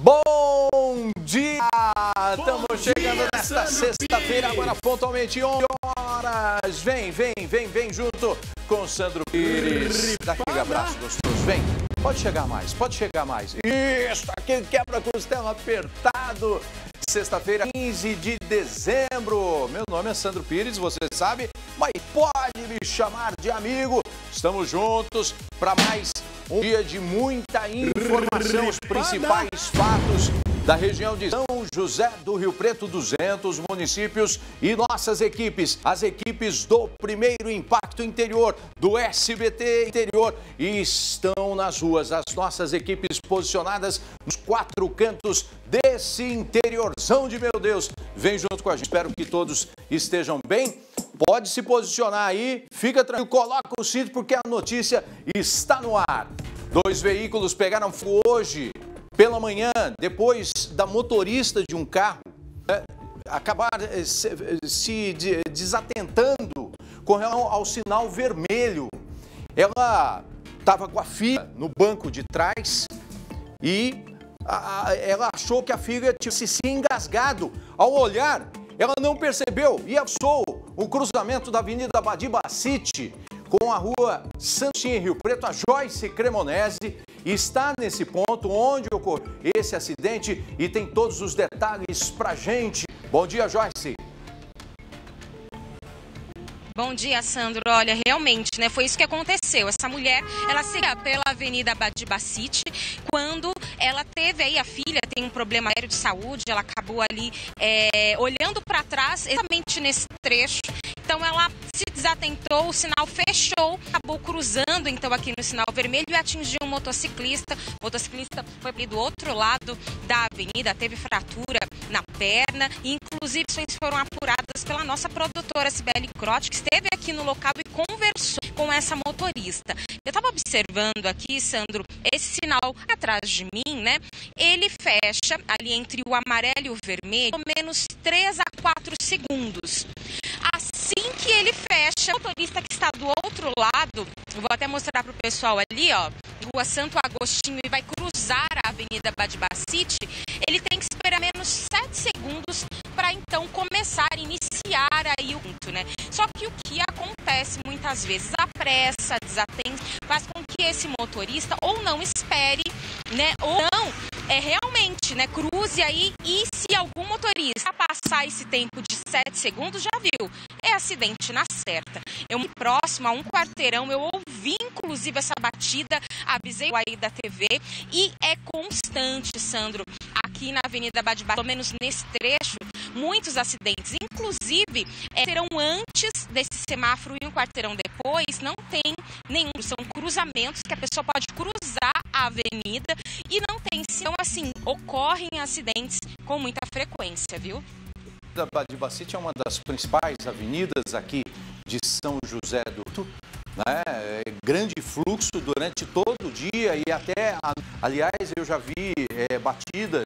Bom dia! Estamos chegando nesta sexta-feira, agora pontualmente 11 horas. Vem, vem, vem, vem junto com Sandro Pires. Dá aquele abraço gostoso. Vem, pode chegar mais, pode chegar mais. Isso, aquele quebra-costela apertado. Sexta-feira, 15 de dezembro. Meu nome é Sandro Pires, você sabe, mas pode me chamar de amigo. Estamos juntos para mais um dia de muita informação, os principais fatos da região de São José do Rio Preto, 200 municípios e nossas equipes, as equipes do primeiro impacto interior, do SBT interior, estão nas ruas. As nossas equipes posicionadas nos quatro cantos desse interiorzão de meu Deus. Vem junto com a gente, espero que todos estejam bem. Pode se posicionar aí, fica tranquilo, coloca o cinto porque a notícia está no ar. Dois veículos pegaram fogo hoje pela manhã, depois da motorista de um carro né, acabar eh, se, se desatentando com relação ao sinal vermelho. Ela estava com a filha no banco de trás e a, a, ela achou que a filha tinha se engasgado. Ao olhar, ela não percebeu e avançou o cruzamento da Avenida Badibacite com a rua Santinho Rio Preto, a Joyce Cremonese está nesse ponto onde ocorreu esse acidente e tem todos os detalhes pra gente. Bom dia, Joyce. Bom dia, Sandro. Olha, realmente, né, foi isso que aconteceu. Essa mulher, ela seguia pela Avenida Badibacite quando ela teve aí a filha, tem um problema aéreo de saúde, ela acabou ali é, olhando para trás, exatamente nesse trecho. Então ela se desatentou, o sinal fechou, acabou cruzando então aqui no sinal vermelho e atingiu um motociclista. O motociclista foi do outro lado da avenida, teve fratura na perna e inclusive foram apuradas pela nossa produtora Sibeli Crote, que esteve aqui no local e conversou com essa motorista. Eu estava observando aqui, Sandro, esse sinal atrás de mim, né? Ele fecha ali entre o amarelo e o vermelho, pelo menos 3 a 4 segundos. Assim que ele fecha, o motorista que está do outro lado, vou até mostrar para o pessoal ali, ó, Rua Santo Agostinho e vai cruzar a Avenida Badibacite, ele tem que esperar menos 7 segundos para então começar, iniciar aí o ponto, né? Só que o que acontece muitas vezes, a pressa, a desatenção, faz com que esse motorista ou não espere, né, ou não é realmente, né, cruze aí e se algum motorista passar esse tempo de 7 segundos, já viu, é acidente na certa. Eu me próximo a um quarteirão, eu ouvi inclusive essa batida, avisei aí da TV e é constante, Sandro, aqui na Avenida Badibá, pelo menos nesse trecho, muitos acidentes, inclusive é, serão antes desse semáforo e um quarteirão depois, não tem nenhum, são cruzamentos que a pessoa pode cruzar a avenida e não tem, então assim, ocorrem acidentes com muita frequência, viu? A Badibacite é uma das principais avenidas aqui de São José do Rio, né? É grande fluxo durante todo o dia e até, aliás, eu já vi é, batidas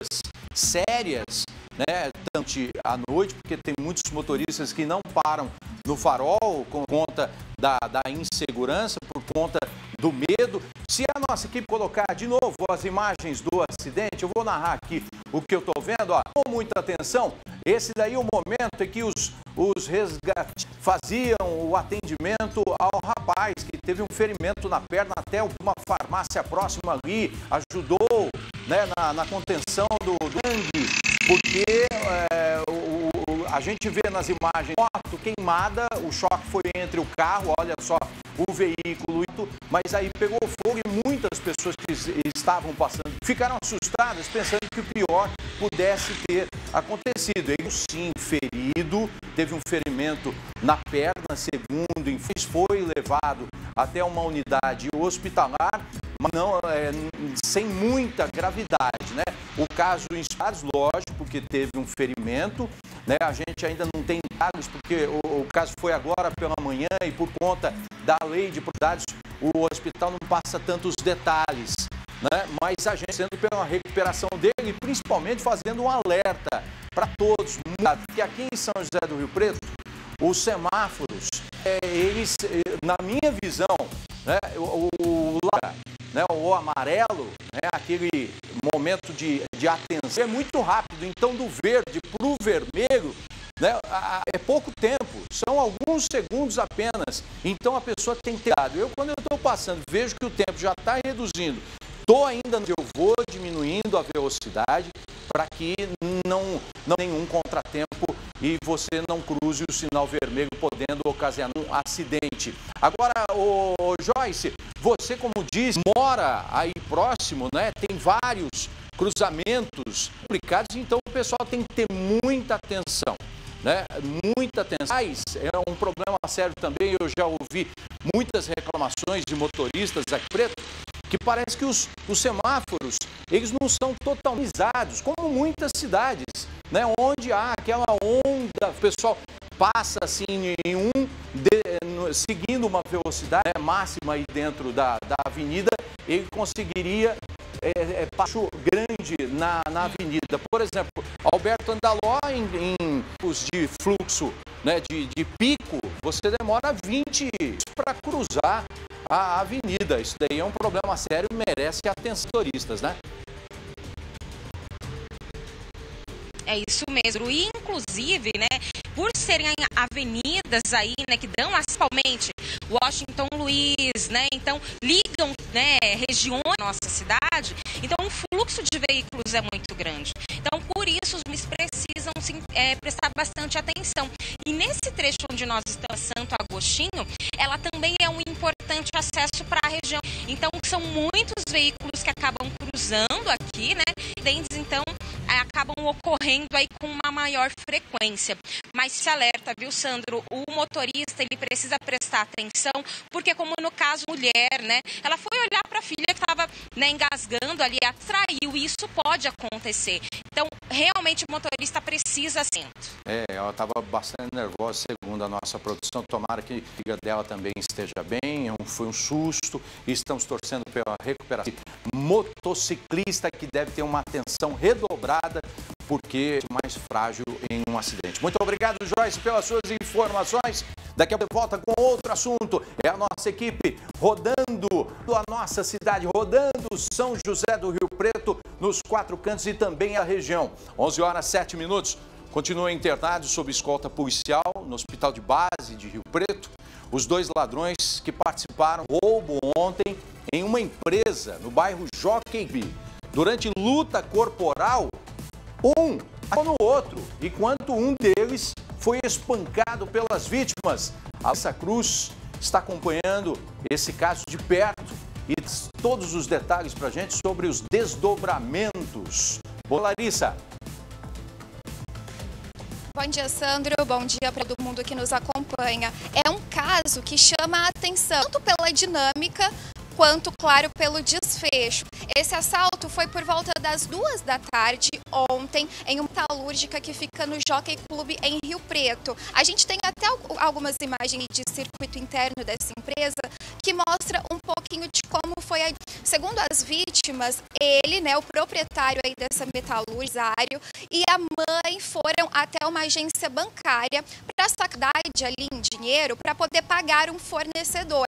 sérias, né, tanto à noite, porque tem muitos motoristas que não param no farol por conta da, da insegurança, por conta do medo. Se a nossa equipe colocar de novo as imagens do acidente, eu vou narrar aqui o que eu estou vendo, ó, com muita atenção. Esse daí é o momento em que os, os resgates faziam o atendimento ao rapaz que teve um ferimento na perna até uma farmácia próxima ali, ajudou né, na, na contenção do dengue, porque é, a gente vê nas imagens moto queimada, o choque foi entre o carro, olha só, o veículo, mas aí pegou fogo e muitas pessoas que estavam passando ficaram assustadas, pensando que o pior pudesse ter acontecido. Ele sim, ferido, teve um ferimento na perna, segundo, enfim, foi levado até uma unidade hospitalar, mas não é, sem muita gravidade, né? O caso em estados, lógico, porque teve um ferimento, né? A gente ainda não tem dados, porque o, o caso foi agora pela manhã e por conta da lei de propriedades, o hospital não passa tantos detalhes. Né? Mas a gente sendo pela recuperação dele, principalmente fazendo um alerta para todos, que aqui em São José do Rio Preto, os semáforos, é, eles, na minha visão, né, o, o, né, o amarelo, né, aquele momento de, de atenção, é muito rápido. Então, do verde para o vermelho, né, é pouco tempo, são alguns segundos apenas. Então, a pessoa tem que ter. Eu, quando eu estou passando, vejo que o tempo já está reduzindo, estou ainda, eu vou diminuindo a velocidade para que não, não nenhum contratempo e você não cruze o sinal vermelho, podendo ocasionar um acidente. Agora, o Joyce, você, como diz, mora aí próximo, né? Tem vários cruzamentos complicados, então o pessoal tem que ter muita atenção. Né? Muita atenção. Mas é um problema sério também. Eu já ouvi muitas reclamações de motoristas aqui preto que parece que os, os semáforos eles não são totalizados, como muitas cidades, né? Onde há aquela onda, o pessoal passa assim em um, de, seguindo uma velocidade né, máxima aí dentro da, da avenida, ele conseguiria é, é, passo grande na, na avenida. Por exemplo, Alberto Andaló, em, em de fluxo né, de, de pico, você demora 20 para cruzar a avenida. Isso daí é um problema sério, merece atenção né? É isso mesmo. E, inclusive, né, por serem avenidas aí, né, que dão principalmente Washington Luiz, né, então ligam, né, regiões da nossa cidade, então o fluxo de veículos é muito grande. Então, por isso, os municípios precisam sim, é, prestar bastante atenção. E nesse trecho onde nós estamos, Santo Agostinho, ela também é um importante acesso para a região. Então, são muitos veículos que acabam cruzando aqui, né, e então acabam ocorrendo aí com uma maior frequência. Mas se alerta, viu, Sandro? O motorista ele precisa prestar atenção, porque como no caso mulher, né? Ela foi olhar para a filha que estava né, engasgando ali, atraiu. E isso pode acontecer. Então, realmente o motorista precisa assento. É, ela estava bastante nervosa, segundo a nossa produção. Tomara que a filha dela também esteja bem. É foi um susto. Estamos torcendo pela recuperação. Motociclista que deve ter uma atenção redobrada porque é mais frágil em um acidente. Muito obrigado, Joyce, pelas suas informações. Daqui a pouco volta com outro assunto. É a nossa equipe rodando a nossa cidade, rodando São José do Rio Preto, nos quatro cantos e também a região. 11 horas 7 minutos. Continua internado sob escolta policial no Hospital de Base de Rio Preto. Os dois ladrões que participaram do roubo ontem em uma empresa no bairro Jockey Durante luta corporal, um no outro, enquanto um deles foi espancado pelas vítimas. A Alça Cruz está acompanhando esse caso de perto e todos os detalhes para a gente sobre os desdobramentos. Boa, Larissa. Bom dia, Sandro. Bom dia para todo mundo que nos acompanha. É um caso que chama a atenção tanto pela dinâmica quanto, claro, pelo desfecho. Esse assalto foi por volta das duas da tarde ontem em uma metalúrgica que fica no Jockey Club em Rio Preto. A gente tem até algumas imagens de circuito interno dessa empresa que mostra um pouquinho de como foi a... Segundo as vítimas, ele, né, o proprietário aí dessa metalúrgica e a mãe foram até uma agência bancária para sacar ali em dinheiro para poder pagar um fornecedor.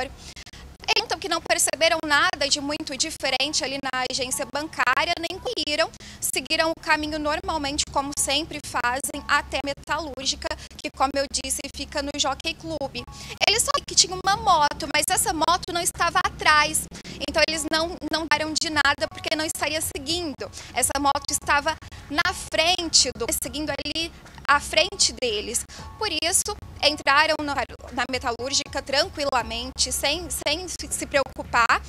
Então, que não perceberam nada de muito diferente ali na agência bancária, nem viram, seguiram o caminho normalmente, como sempre fazem, até a metalúrgica, que, como eu disse, fica no Jockey Club. Eles só que tinha uma moto, mas essa moto não estava atrás. Então, eles não, não deram de nada porque não estaria seguindo. Essa moto estava na frente, do, seguindo ali à frente deles. Por isso, entraram na, na metalúrgica tranquilamente, sem, sem se preocupar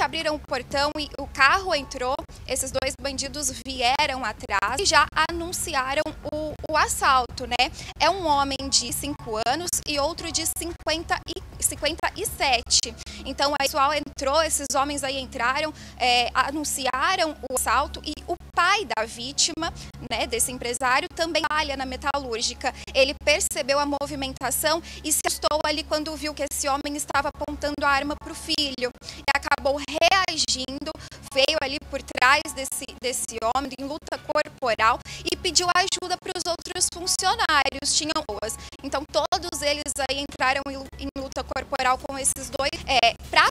abriram o portão e o carro entrou, esses dois bandidos vieram atrás e já anunciaram o, o assalto, né? É um homem de 5 anos e outro de 50 e 57. Então, o pessoal entrou, esses homens aí entraram, é, anunciaram o assalto e o pai da vítima, né, desse empresário, também trabalha na metalúrgica. Ele percebeu a movimentação e se assustou ali quando viu que esse homem estava apontando a arma para o filho. E acabou reagindo, veio ali por trás desse, desse homem em luta corporal e pediu ajuda para os outros funcionários. Tinham boas. Então todos eles aí entraram em luta corporal com esses dois é, para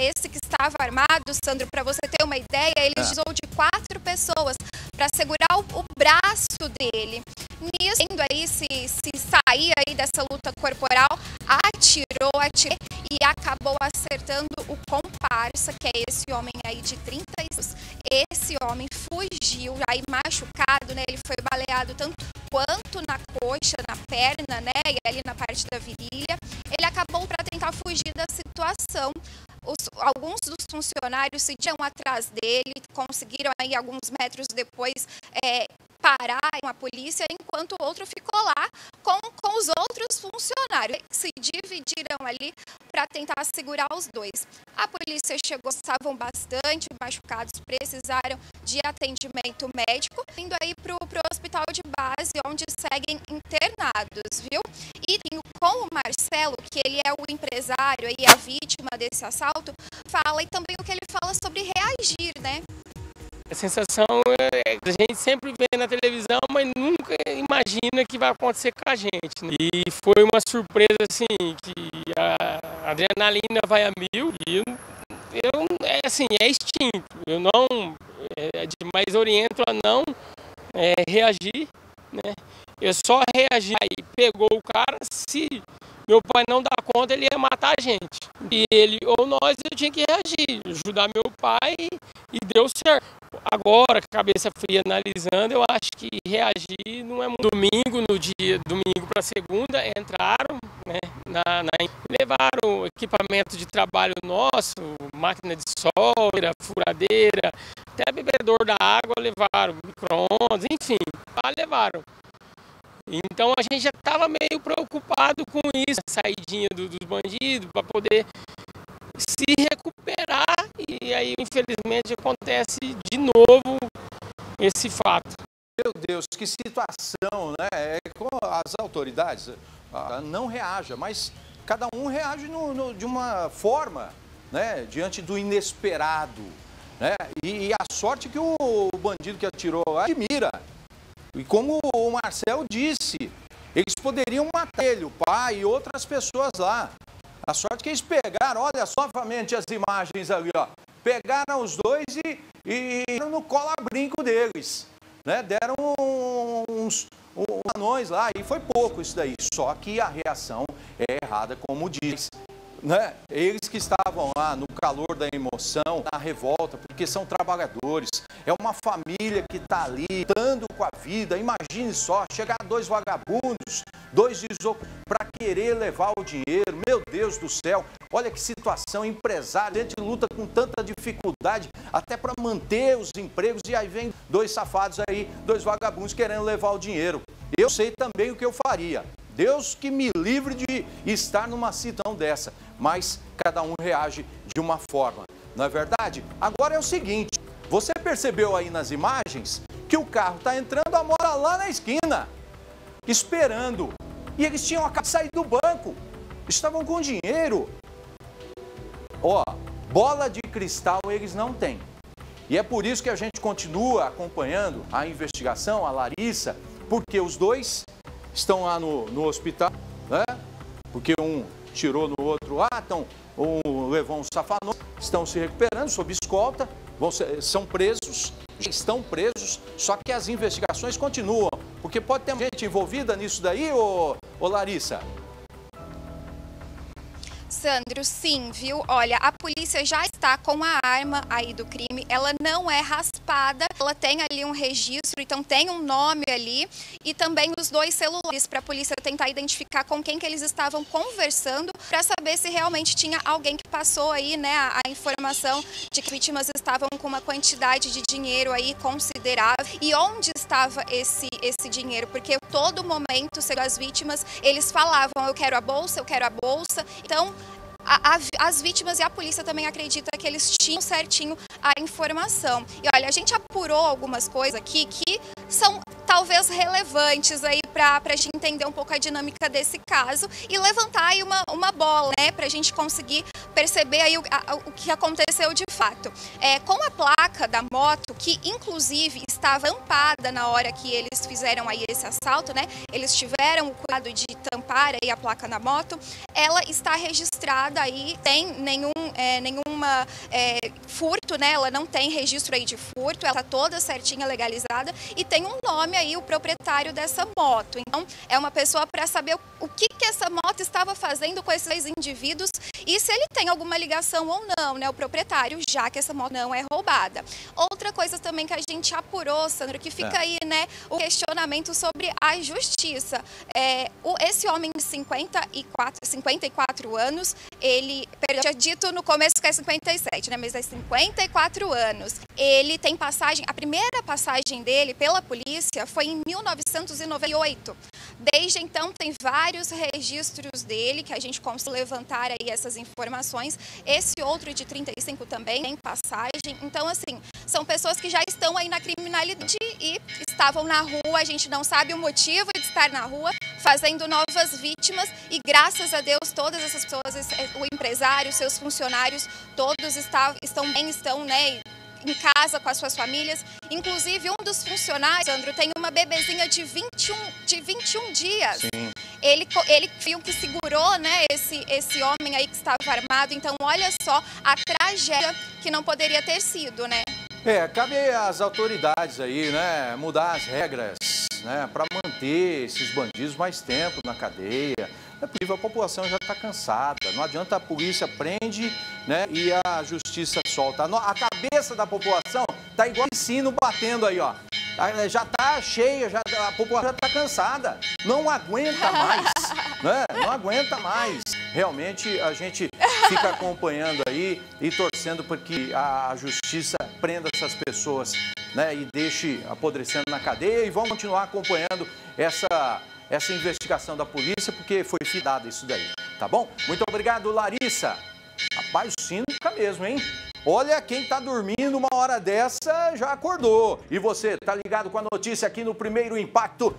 esse que estava armado, Sandro, para você ter uma ideia, ele é. usou de quatro pessoas para segurar o, o, braço dele. Nisso, aí se, se sair aí dessa luta corporal, atirou, atirou e acabou acertando o comparsa, que é esse homem aí de 30 anos. Esse homem fugiu, aí machucado, né? Ele foi baleado tanto quanto na coxa, na perna, né? E ali na parte da virilha. Ele acabou para tentar fugir da situação. Os, alguns dos funcionários se tinham atrás dele, conseguiram aí alguns metros depois é, parar a polícia, enquanto o outro ficou lá com, com os outros funcionários. Se dividiram ali para tentar segurar os dois. A polícia chegou, estavam bastante machucados, precisaram de atendimento médico, indo aí para o hospital de base, onde seguem internados, viu? E com o Marcelo, que ele é o empresário e a vítima desse assalto, fala e também o que ele fala sobre reagir, né? A sensação é, a gente sempre vê na televisão, mas nunca imagina que vai acontecer com a gente. Né? E foi uma surpresa assim, que a adrenalina vai a mil e eu, eu é assim, é instinto. Eu não é, oriento a não é, reagir, né? Eu só reagi e pegou o cara se meu pai não dá conta, ele ia matar a gente. E ele ou nós, eu tinha que reagir, ajudar meu pai e deu certo. Agora, cabeça fria analisando, eu acho que reagir não é muito. Domingo, no dia, domingo para segunda, entraram, né, na, na, levaram equipamento de trabalho nosso, máquina de solda, furadeira, até bebedor da água levaram, micro-ondas, enfim, levaram. Então a gente já estava meio preocupado com isso, a saidinha do, dos bandidos, para poder se recuperar e aí infelizmente acontece de novo esse fato. Meu Deus, que situação, né? É com as autoridades ah, não reajam, mas cada um reage no, no, de uma forma, né? Diante do inesperado, né? E, e a sorte que o bandido que atirou admira, e como o Marcel disse, eles poderiam matar ele, o pai e outras pessoas lá. A sorte que eles pegaram, olha somente as imagens ali, ó. Pegaram os dois e, e no cola-brinco deles. Né? Deram uns, uns anões lá e foi pouco isso daí. Só que a reação é errada, como diz né? Eles que estavam lá no calor da emoção, na revolta, porque são trabalhadores, é uma família que está ali, dando com a vida. Imagine só, chegar dois vagabundos, dois para querer levar o dinheiro. Meu Deus do céu, olha que situação, empresário, gente luta com tanta dificuldade, até para manter os empregos, e aí vem dois safados aí, dois vagabundos querendo levar o dinheiro. Eu sei também o que eu faria. Deus que me livre de estar numa situação dessa. Mas cada um reage de uma forma, não é verdade? Agora é o seguinte: você percebeu aí nas imagens que o carro está entrando, a mora lá na esquina, esperando. E eles tinham acabado de sair do banco, estavam com dinheiro. Ó, bola de cristal eles não têm. E é por isso que a gente continua acompanhando a investigação, a Larissa, porque os dois estão lá no, no hospital, né? Porque um tirou no outro lá, então um levou um safanão, estão se recuperando sob escolta, vão ser, são presos, estão presos, só que as investigações continuam, porque pode ter gente envolvida nisso daí, ô, ô Larissa? Sandro, sim, viu? Olha, a polícia já está com a arma aí do crime. Ela não é raspada, ela tem ali um registro, então tem um nome ali e também os dois celulares para a polícia tentar identificar com quem que eles estavam conversando para saber se realmente tinha alguém que passou aí, né, a, a informação de que vítimas estavam com uma quantidade de dinheiro aí considerável e onde estava esse esse dinheiro, porque todo momento, segundo as vítimas, eles falavam, eu quero a bolsa, eu quero a bolsa. Então, a, a, as vítimas e a polícia também acredita que eles tinham certinho a informação. E olha, a gente apurou algumas coisas aqui que são talvez relevantes aí para a gente entender um pouco a dinâmica desse caso e levantar aí uma, uma bola, né, para a gente conseguir perceber aí o, a, o que aconteceu de fato. É, com a placa da moto, que inclusive estava tampada na hora que eles fizeram aí esse assalto, né, eles tiveram o cuidado de tampar aí a placa na moto, ela está registrada aí, tem nenhum, é, nenhuma é, furto, né? Ela não tem registro aí de furto, ela tá toda certinha, legalizada e tem um nome aí, o proprietário dessa moto. Então, é uma pessoa para saber o que, que essa moto estava fazendo com esses indivíduos e se ele tem alguma ligação ou não, né? O proprietário, já que essa moto não é roubada. Outra coisa também que a gente apurou, Sandro, que fica é. aí, né, o questionamento sobre a justiça. É, o, esse homem de 54, 54 anos, ele, eu tinha dito no começo que é 57, né, mas é 54 anos. Ele tem passagem, a primeira passagem dele pela polícia foi em 1998. Desde então, tem vários registros dele que a gente conseguiu levantar aí essas informações. Esse outro de 35 também tem passagem. Então, assim, são pessoas que já estão aí na criminalidade e estavam na rua. A gente não sabe o motivo de estar na rua, fazendo novas vítimas. E graças a Deus, todas essas pessoas, o empresário, seus funcionários, todos estão bem, estão, né? Em casa com as suas famílias. Inclusive, um dos funcionários, Sandro, tem uma bebezinha de 21, de 21 dias. Sim. Ele, ele viu que segurou né, esse, esse homem aí que estava armado. Então, olha só a tragédia que não poderia ter sido, né? É, cabe às autoridades aí, né, mudar as regras, né, para manter esses bandidos mais tempo na cadeia. É possível, a população já está cansada. Não adianta a polícia prende né, e a justiça solta. A cabeça da população está igual ensino batendo aí, ó. Tá, já está cheia, já, a população já está cansada. Não aguenta mais, né? Não aguenta mais. Realmente a gente fica acompanhando aí e torcendo para que a justiça prenda essas pessoas né, e deixe apodrecendo na cadeia e vamos continuar acompanhando essa essa investigação da polícia, porque foi fidada isso daí, tá bom? Muito obrigado, Larissa. Rapaz, o sino fica mesmo, hein? Olha, quem tá dormindo uma hora dessa já acordou. E você, tá ligado com a notícia aqui no primeiro impacto?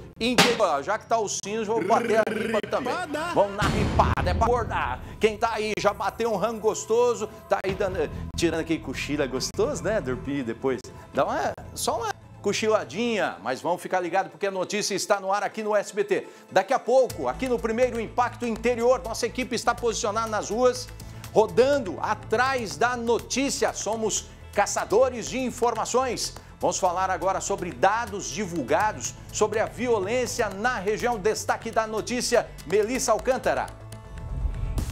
Já que tá o sino, vou bater a ripa também. Vamos na ripada, é pra acordar. Quem tá aí, já bateu um rango gostoso, tá aí dando, tirando aquele cochila gostoso, né? Dormir depois. Dá uma, só uma cochiladinha, mas vamos ficar ligado porque a notícia está no ar aqui no SBT. Daqui a pouco, aqui no primeiro Impacto Interior, nossa equipe está posicionada nas ruas, rodando atrás da notícia. Somos caçadores de informações. Vamos falar agora sobre dados divulgados sobre a violência na região. Destaque da notícia, Melissa Alcântara.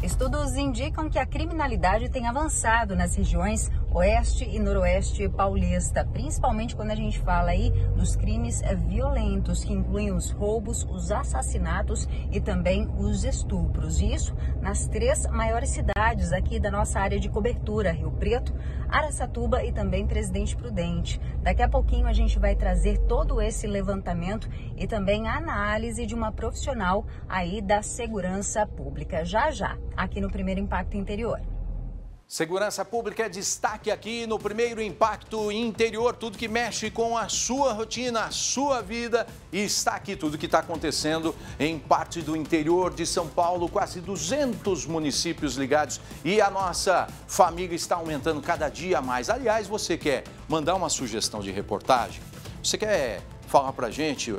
Estudos indicam que a criminalidade tem avançado nas regiões oeste e noroeste paulista, principalmente quando a gente fala aí dos crimes violentos, que incluem os roubos, os assassinatos e também os estupros. Isso nas três maiores cidades aqui da nossa área de cobertura, Rio Preto, Araçatuba e também Presidente Prudente. Daqui a pouquinho a gente vai trazer todo esse levantamento e também a análise de uma profissional aí da segurança pública. Já já, aqui no Primeiro Impacto Interior. Segurança Pública é destaque aqui no primeiro impacto interior, tudo que mexe com a sua rotina, a sua vida. E está aqui tudo que está acontecendo em parte do interior de São Paulo, quase 200 municípios ligados. E a nossa família está aumentando cada dia mais. Aliás, você quer mandar uma sugestão de reportagem? Você quer falar para a gente, eh,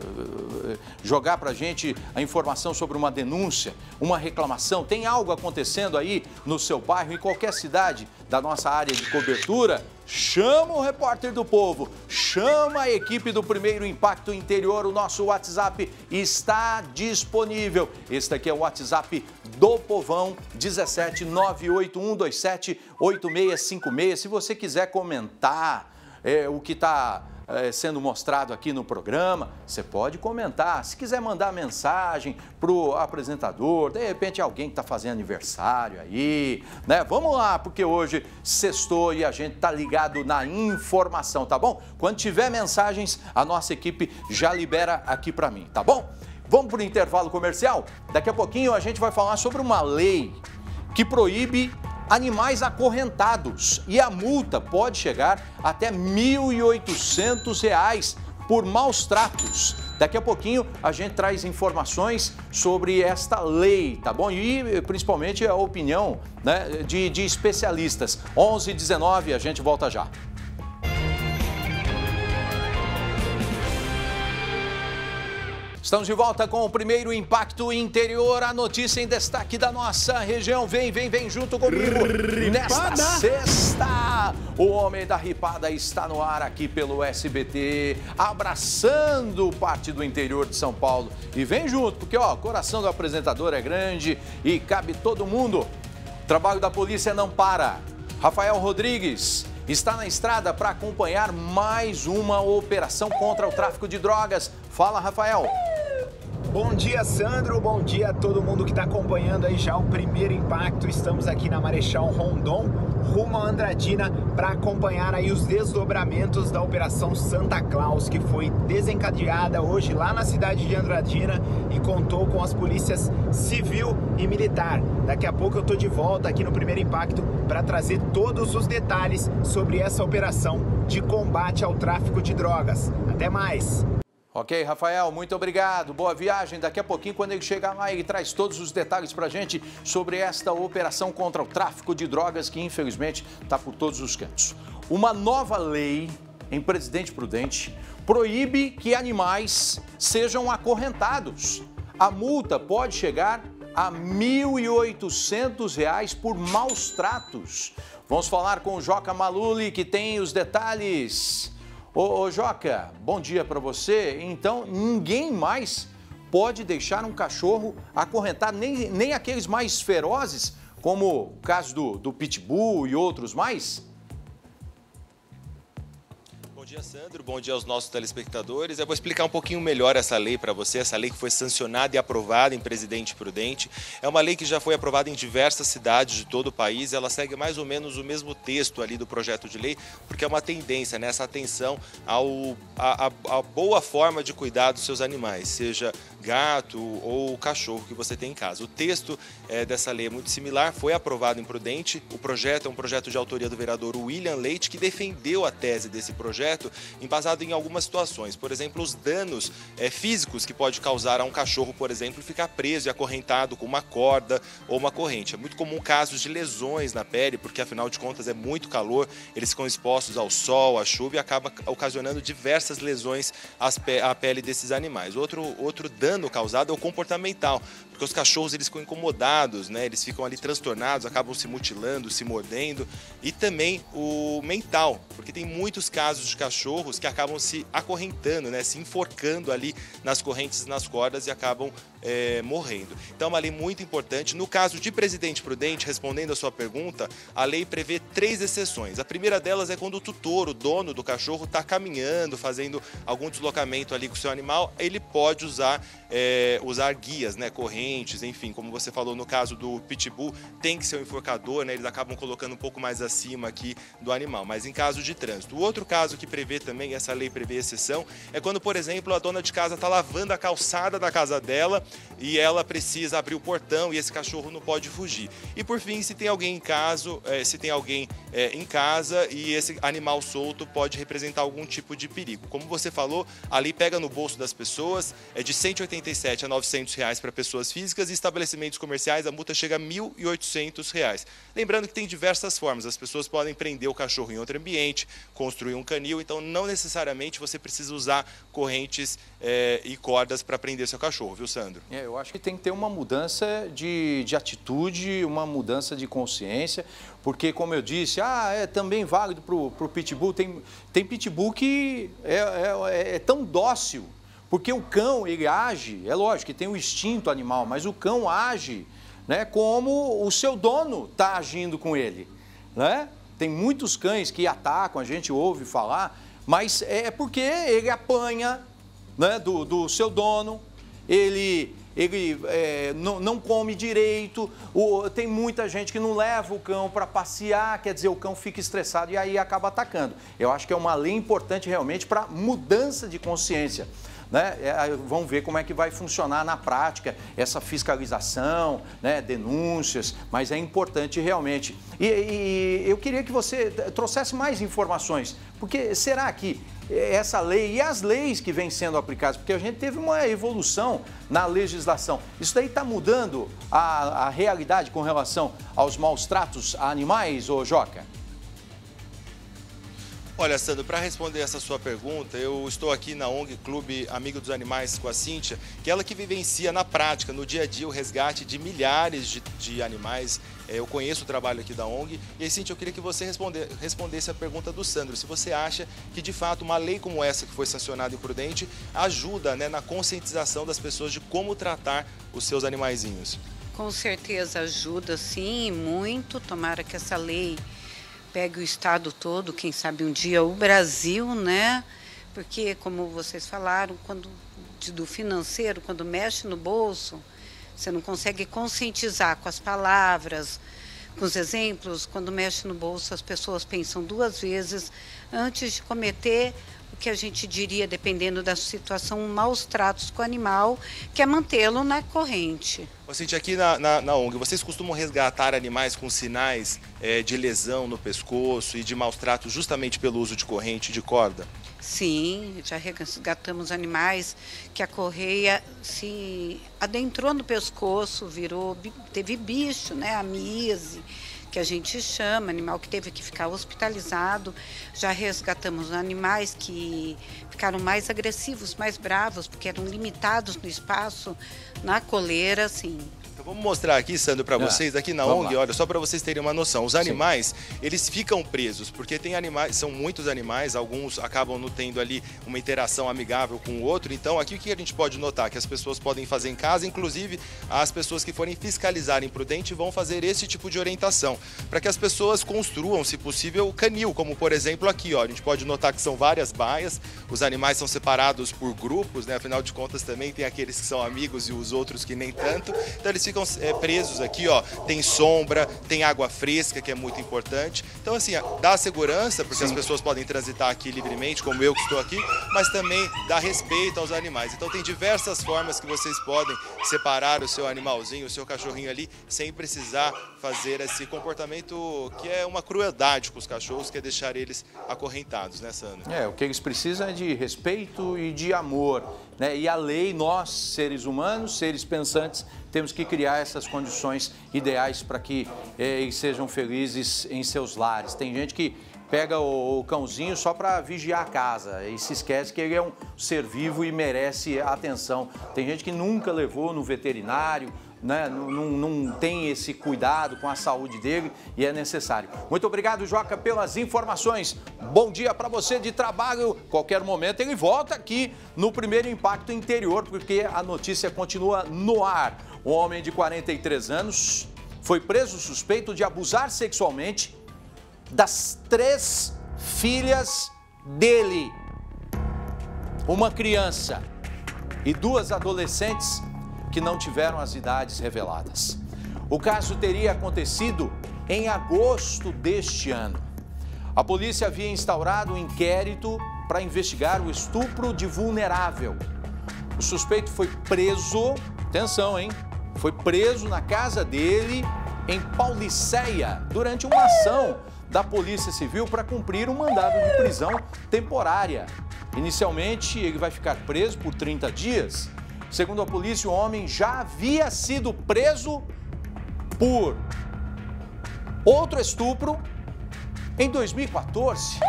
eh, jogar para a gente a informação sobre uma denúncia, uma reclamação, tem algo acontecendo aí no seu bairro, em qualquer cidade da nossa área de cobertura, chama o repórter do povo, chama a equipe do Primeiro Impacto Interior, o nosso WhatsApp está disponível. Este aqui é o WhatsApp do Povão, 17 98127 8656. Se você quiser comentar é, o que está é, sendo mostrado aqui no programa, você pode comentar. Se quiser mandar mensagem para o apresentador, de repente alguém que está fazendo aniversário aí, né? Vamos lá, porque hoje sextou e a gente está ligado na informação, tá bom? Quando tiver mensagens, a nossa equipe já libera aqui para mim, tá bom? Vamos para o intervalo comercial? Daqui a pouquinho a gente vai falar sobre uma lei que proíbe animais acorrentados e a multa pode chegar até R$ 1.800 por maus tratos. Daqui a pouquinho a gente traz informações sobre esta lei, tá bom? E principalmente a opinião né, de, de especialistas. 11 e 19, a gente volta já. Estamos de volta com o primeiro impacto interior. A notícia em destaque da nossa região. Vem, vem, vem junto comigo. Nesta sexta, o homem da ripada está no ar aqui pelo SBT, abraçando parte do interior de São Paulo. E vem junto, porque ó, o coração do apresentador é grande e cabe todo mundo. O trabalho da polícia não para. Rafael Rodrigues está na estrada para acompanhar mais uma operação contra o tráfico de drogas. Fala, Rafael. Bom dia, Sandro. Bom dia a todo mundo que está acompanhando aí já o primeiro impacto. Estamos aqui na Marechal Rondon, rumo a Andradina, para acompanhar aí os desdobramentos da Operação Santa Claus, que foi desencadeada hoje lá na cidade de Andradina e contou com as polícias civil e militar. Daqui a pouco eu tô de volta aqui no primeiro impacto para trazer todos os detalhes sobre essa operação de combate ao tráfico de drogas. Até mais! Ok, Rafael, muito obrigado. Boa viagem. Daqui a pouquinho, quando ele chegar lá, ele traz todos os detalhes para a gente sobre esta operação contra o tráfico de drogas que, infelizmente, está por todos os cantos. Uma nova lei em Presidente Prudente proíbe que animais sejam acorrentados. A multa pode chegar a R$ 1.800 por maus tratos. Vamos falar com o Joca Maluli, que tem os detalhes. Ô, ô Joca, bom dia para você. Então, ninguém mais pode deixar um cachorro acorrentar, nem, nem aqueles mais ferozes, como o caso do, do Pitbull e outros mais? Dia, Sandro. Bom dia aos nossos telespectadores. Eu vou explicar um pouquinho melhor essa lei para você, essa lei que foi sancionada e aprovada em Presidente Prudente. É uma lei que já foi aprovada em diversas cidades de todo o país. Ela segue mais ou menos o mesmo texto ali do projeto de lei, porque é uma tendência nessa né? atenção ao, a, a, a boa forma de cuidar dos seus animais, seja gato ou cachorro que você tem em casa. O texto é, dessa lei é muito similar, foi aprovado em Prudente. O projeto é um projeto de autoria do vereador William Leite, que defendeu a tese desse projeto, embasado em algumas situações. Por exemplo, os danos é, físicos que pode causar a um cachorro, por exemplo, ficar preso e acorrentado com uma corda ou uma corrente. É muito comum casos de lesões na pele, porque afinal de contas é muito calor, eles ficam expostos ao sol, à chuva e acaba ocasionando diversas lesões à pele desses animais. Outro, outro dano dano causado é o comportamental, porque os cachorros eles ficam incomodados, né? Eles ficam ali transtornados, acabam se mutilando, se mordendo, e também o mental, porque tem muitos casos de cachorros que acabam se acorrentando, né? Se enforcando ali nas correntes, nas cordas e acabam é, morrendo. Então, é uma lei muito importante. No caso de Presidente Prudente, respondendo a sua pergunta, a lei prevê três exceções. A primeira delas é quando o tutor, o dono do cachorro, está caminhando, fazendo algum deslocamento ali com o seu animal, ele pode usar, é, usar guias, né, correntes, enfim, como você falou no caso do pitbull, tem que ser um enforcador, né, eles acabam colocando um pouco mais acima aqui do animal, mas em caso de trânsito. O outro caso que prevê também, essa lei prevê exceção, é quando, por exemplo, a dona de casa está lavando a calçada da casa dela e ela precisa abrir o portão e esse cachorro não pode fugir. E por fim, se tem alguém em casa, eh, se tem alguém eh, em casa e esse animal solto pode representar algum tipo de perigo. Como você falou, ali pega no bolso das pessoas, é de 187 a 900 reais para pessoas físicas e estabelecimentos comerciais a multa chega a 1.800 reais. Lembrando que tem diversas formas, as pessoas podem prender o cachorro em outro ambiente, construir um canil, então não necessariamente você precisa usar correntes é, e cordas para prender seu cachorro, viu, Sandro? É, eu acho que tem que ter uma mudança de, de atitude, uma mudança de consciência, porque, como eu disse, ah, é também válido para o pitbull. Tem, tem pitbull que é, é, é tão dócil, porque o cão, ele age, é lógico que tem o instinto animal, mas o cão age né, como o seu dono está agindo com ele. Né? Tem muitos cães que atacam, a gente ouve falar, mas é porque ele apanha né, do, do seu dono, ele, ele é, não, não, come direito, tem muita gente que não leva o cão para passear, quer dizer, o cão fica estressado e aí acaba atacando. Eu acho que é uma lei importante realmente para mudança de consciência né? É, vamos ver como é que vai funcionar na prática essa fiscalização, né? denúncias, mas é importante realmente. E, e eu queria que você trouxesse mais informações, porque será que essa lei e as leis que vêm sendo aplicadas, porque a gente teve uma evolução na legislação. Isso daí está mudando a, a realidade com relação aos maus tratos a animais, ô Joca? Olha, Sandro, para responder essa sua pergunta, eu estou aqui na ONG Clube Amigo dos Animais com a Cíntia, que é ela que vivencia na prática, no dia a dia, o resgate de milhares de, de animais. É, eu conheço o trabalho aqui da ONG. E aí, Cíntia, eu queria que você responder, respondesse a pergunta do Sandro. Se você acha que, de fato, uma lei como essa que foi sancionada em Prudente ajuda né, na conscientização das pessoas de como tratar os seus animaizinhos. Com certeza ajuda, sim, muito. Tomara que essa lei pegue o estado todo, quem sabe um dia o Brasil, né? Porque, como vocês falaram, quando do financeiro, quando mexe no bolso, você não consegue conscientizar com as palavras, com os exemplos. Quando mexe no bolso, as pessoas pensam duas vezes antes de cometer que a gente diria, dependendo da situação, maus tratos com o animal, que é mantê-lo na corrente. Cintia, aqui na, na, na, ONG, vocês costumam resgatar animais com sinais é, de lesão no pescoço e de maus tratos justamente pelo uso de corrente de corda? Sim, já resgatamos animais que a correia se adentrou no pescoço, virou, teve bicho, né, a mise, que a gente chama, animal que teve que ficar hospitalizado. Já resgatamos animais que ficaram mais agressivos, mais bravos, porque eram limitados no espaço, na coleira, assim. Então vamos mostrar aqui, Sandro, para ah, vocês, aqui na ONG, lá. olha, só para vocês terem uma noção. Os animais, Sim. eles ficam presos, porque tem animais, são muitos animais, alguns acabam não tendo ali uma interação amigável com o outro. Então, aqui o que a gente pode notar? Que as pessoas podem fazer em casa, inclusive as pessoas que forem fiscalizarem prudente vão fazer esse tipo de orientação, para que as pessoas construam, se possível, canil, como por exemplo aqui, ó. A gente pode notar que são várias baias, os animais são separados por grupos, né? Afinal de contas, também tem aqueles que são amigos e os outros que nem tanto. Então, eles ficam é, presos aqui, ó. Tem sombra, tem água fresca, que é muito importante. Então, assim, dá segurança, porque Sim. as pessoas podem transitar aqui livremente, como eu que estou aqui, mas também dá respeito aos animais. Então, tem diversas formas que vocês podem separar o seu animalzinho, o seu cachorrinho ali, sem precisar fazer esse comportamento que é uma crueldade com os cachorros, que é deixar eles acorrentados, né, Sandra? É, o que eles precisam é de respeito e de amor. Né? E a lei, nós, seres humanos, seres pensantes, temos que criar essas condições ideais para que eh, eles sejam felizes em seus lares. Tem gente que pega o, cãozinho só para vigiar a casa e se esquece que ele é um ser vivo e merece atenção. Tem gente que nunca levou no veterinário, né, não, não, tem esse cuidado com a saúde dele e é necessário. Muito obrigado, Joca, pelas informações. Bom dia para você de trabalho. Qualquer momento ele volta aqui no primeiro impacto interior, porque a notícia continua no ar. Um homem de 43 anos foi preso suspeito de abusar sexualmente das três filhas dele. Uma criança e duas adolescentes que não tiveram as idades reveladas. O caso teria acontecido em agosto deste ano. A polícia havia instaurado um inquérito para investigar o estupro de vulnerável. O suspeito foi preso, atenção, hein? Foi preso na casa dele em Pauliceia durante uma ação da Polícia Civil para cumprir um mandado de prisão temporária. Inicialmente, ele vai ficar preso por 30 dias. Segundo a polícia, o homem já havia sido preso por outro estupro em 2014.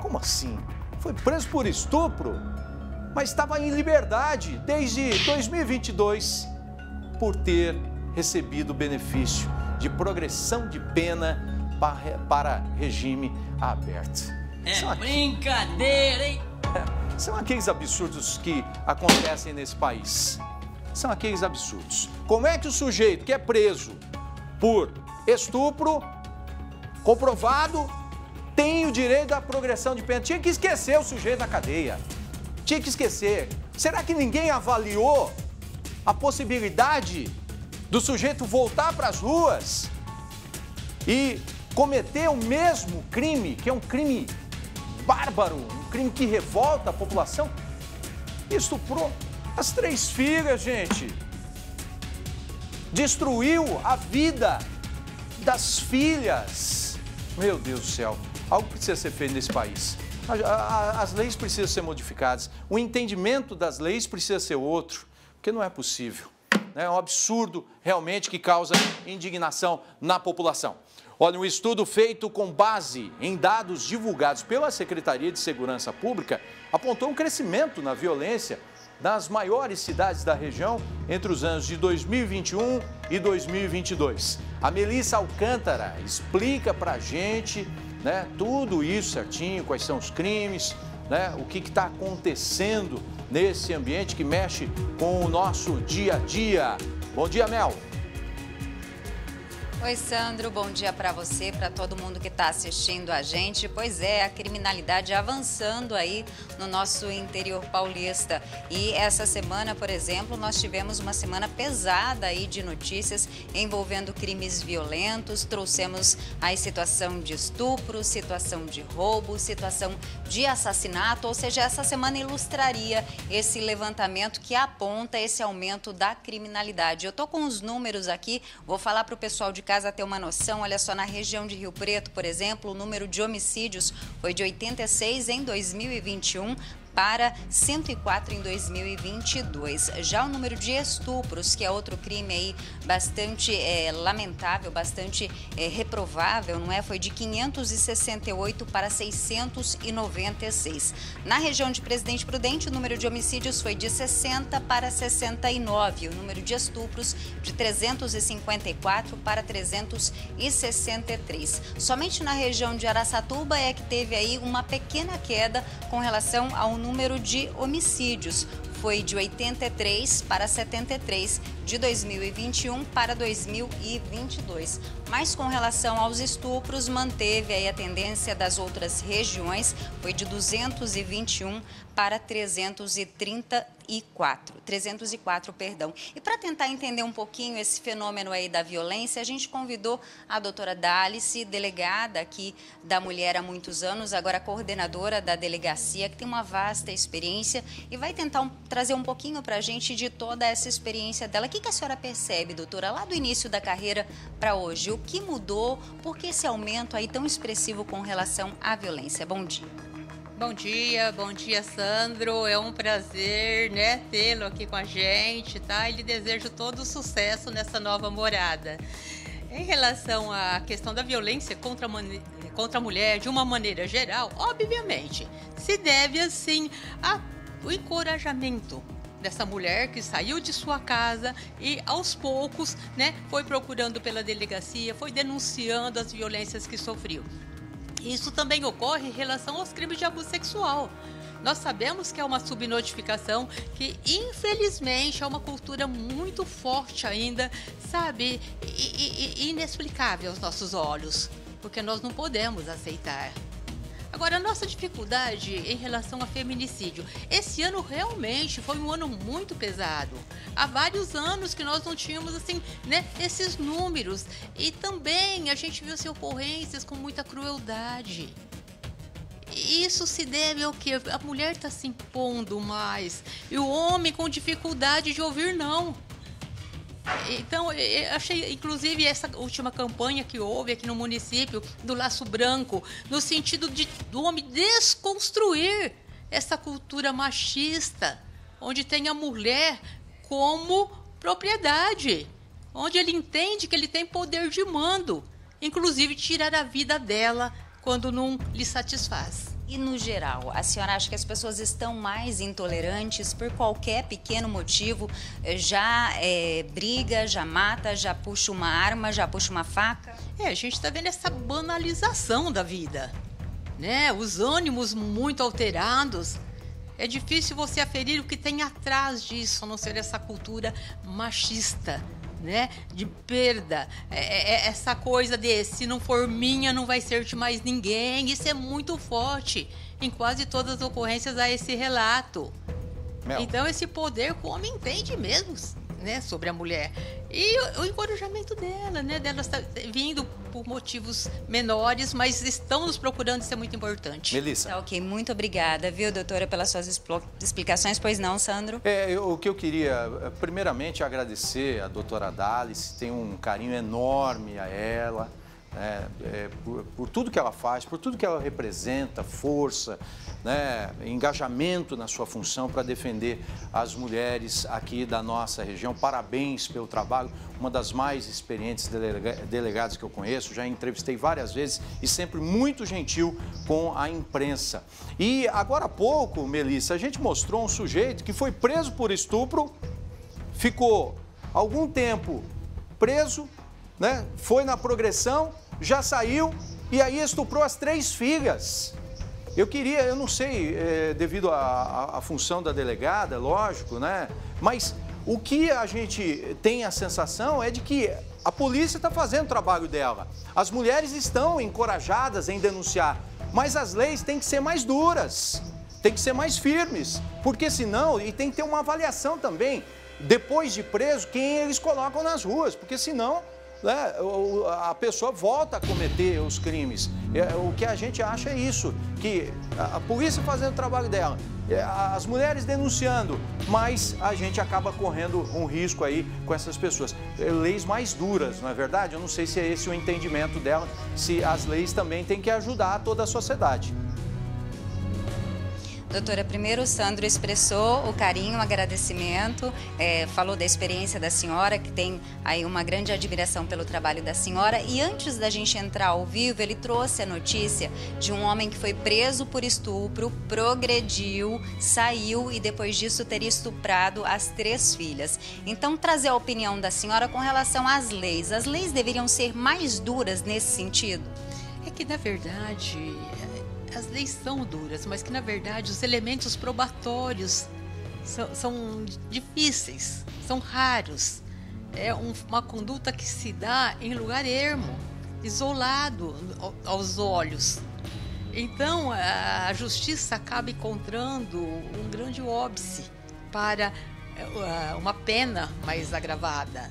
Como assim? Foi preso por estupro, mas estava em liberdade desde 2022 por ter recebido benefício de progressão de pena para regime aberto. É São brincadeira, hein? São aqueles absurdos que acontecem nesse país. São aqueles absurdos. Como é que o sujeito que é preso por estupro comprovado tem o direito à progressão de pena? Tinha que esquecer o sujeito da cadeia. Tinha que esquecer. Será que ninguém avaliou a possibilidade do sujeito voltar para as ruas e cometer o mesmo crime, que é um crime bárbaro, um crime que revolta a população, estuprou as três filhas, gente. Destruiu a vida das filhas. Meu Deus do céu, algo precisa ser feito nesse país. As leis precisam ser modificadas, o entendimento das leis precisa ser outro. Porque não é possível. É um absurdo realmente que causa indignação na população. Olha, um estudo feito com base em dados divulgados pela Secretaria de Segurança Pública apontou um crescimento na violência nas maiores cidades da região entre os anos de 2021 e 2022. A Melissa Alcântara explica para a gente né, tudo isso certinho, quais são os crimes, né, o que está acontecendo nesse ambiente que mexe com o nosso dia a dia. Bom dia, Mel. Oi, Sandro, bom dia para você, para todo mundo que está assistindo a gente. Pois é, a criminalidade avançando aí no nosso interior paulista. E essa semana, por exemplo, nós tivemos uma semana pesada aí de notícias envolvendo crimes violentos. Trouxemos aí situação de estupro, situação de roubo, situação de assassinato. Ou seja, essa semana ilustraria esse levantamento que aponta esse aumento da criminalidade. Eu tô com os números aqui, vou falar para o pessoal de casa ter uma noção, olha só, na região de Rio Preto, por exemplo, o número de homicídios foi de 86 em 2021 para 104 em 2022. Já o número de estupros, que é outro crime aí bastante é, lamentável, bastante é, reprovável, não é? Foi de 568 para 696. Na região de Presidente Prudente, o número de homicídios foi de 60 para 69. O número de estupros de 354 para 363. Somente na região de Araçatuba é que teve aí uma pequena queda com relação ao número de homicídios. Foi de 83 para 73 de 2021 para 2022. Mas com relação aos estupros, manteve aí a tendência das outras regiões, foi de 221 para 334, 304, perdão. E para tentar entender um pouquinho esse fenômeno aí da violência, a gente convidou a doutora Dalice, delegada aqui da Mulher há muitos anos, agora coordenadora da delegacia, que tem uma vasta experiência e vai tentar um, trazer um pouquinho para a gente de toda essa experiência dela. O que, que a senhora percebe, doutora, lá do início da carreira para hoje? O que mudou? Por que esse aumento aí tão expressivo com relação à violência? Bom dia. Bom dia, bom dia, Sandro. É um prazer, né, tê-lo aqui com a gente, tá? E lhe desejo todo o sucesso nessa nova morada. Em relação à questão da violência contra a, contra a mulher, de uma maneira geral, obviamente, se deve, assim, ao encorajamento dessa mulher que saiu de sua casa e aos poucos, né, foi procurando pela delegacia, foi denunciando as violências que sofreu. Isso também ocorre em relação aos crimes de abuso sexual. Nós sabemos que é uma subnotificação que, infelizmente, é uma cultura muito forte ainda, sabe, e, e, inexplicável aos nossos olhos, porque nós não podemos aceitar. Agora, a nossa dificuldade em relação a feminicídio. Esse ano realmente foi um ano muito pesado. Há vários anos que nós não tínhamos, assim, né, esses números. E também a gente viu assim, ocorrências com muita crueldade. Isso se deve ao que? A mulher está se impondo mais. E o homem com dificuldade de ouvir não. Então, achei, inclusive, essa última campanha que houve aqui no município do Laço Branco, no sentido de do homem desconstruir essa cultura machista, onde tem a mulher como propriedade, onde ele entende que ele tem poder de mando, inclusive tirar a vida dela quando não lhe satisfaz. E no geral, a senhora acha que as pessoas estão mais intolerantes por qualquer pequeno motivo? Eh, já é, briga, já mata, já puxa uma arma, já puxa uma faca? É, a gente está vendo essa banalização da vida, né? Os ânimos muito alterados. É difícil você aferir o que tem atrás disso, a não ser essa cultura machista né? De perda. É, é, é, essa coisa de se não for minha, não vai ser de mais ninguém. Isso é muito forte. Em quase todas as ocorrências há esse relato. Mel. Então, esse poder o homem entende mesmo né, sobre a mulher. E o, o encorajamento dela, né? Dela está vindo por motivos menores, mas estão nos procurando, isso é muito importante. Melissa. Tá, ok, muito obrigada, viu, doutora, pelas suas explicações. Pois não, Sandro? É, eu, o que eu queria, eh, primeiramente, agradecer a doutora Dalice, tem um carinho enorme a ela, né, é, por, por, tudo que ela faz, por tudo que ela representa, força, né, engajamento na sua função para defender as mulheres aqui da nossa região. Parabéns pelo trabalho, uma das mais experientes delega delegadas que eu conheço, já entrevistei várias vezes e sempre muito gentil com a imprensa. E agora há pouco, Melissa, a gente mostrou um sujeito que foi preso por estupro, ficou algum tempo preso, né, foi na progressão, já saiu e aí estuprou as três filhas. Eu queria, eu não sei, é, devido à função da delegada, lógico, né? Mas o que a gente tem a sensação é de que a polícia está fazendo o trabalho dela. As mulheres estão encorajadas em denunciar, mas as leis têm que ser mais duras, têm que ser mais firmes, porque senão, e tem que ter uma avaliação também, depois de preso, quem eles colocam nas ruas, porque senão né, a pessoa volta a cometer os crimes. É, o que a gente acha é isso, que a polícia fazendo o trabalho dela, é, as mulheres denunciando, mas a gente acaba correndo um risco aí com essas pessoas. É, leis mais duras, não é verdade? Eu não sei se é esse o entendimento dela, se as leis também têm que ajudar toda a sociedade. Doutora, primeiro o Sandro expressou o carinho, o agradecimento, é, falou da experiência da senhora, que tem aí uma grande admiração pelo trabalho da senhora. E antes da gente entrar ao vivo, ele trouxe a notícia de um homem que foi preso por estupro, progrediu, saiu e depois disso teria estuprado as três filhas. Então, trazer a opinião da senhora com relação às leis. As leis deveriam ser mais duras nesse sentido? É que, na verdade, as leis são duras, mas que na verdade os elementos probatórios são, são difíceis, são raros. É um, uma conduta que se dá em lugar ermo, isolado aos olhos. Então a justiça acaba encontrando um grande óbice para eh, uma pena mais agravada.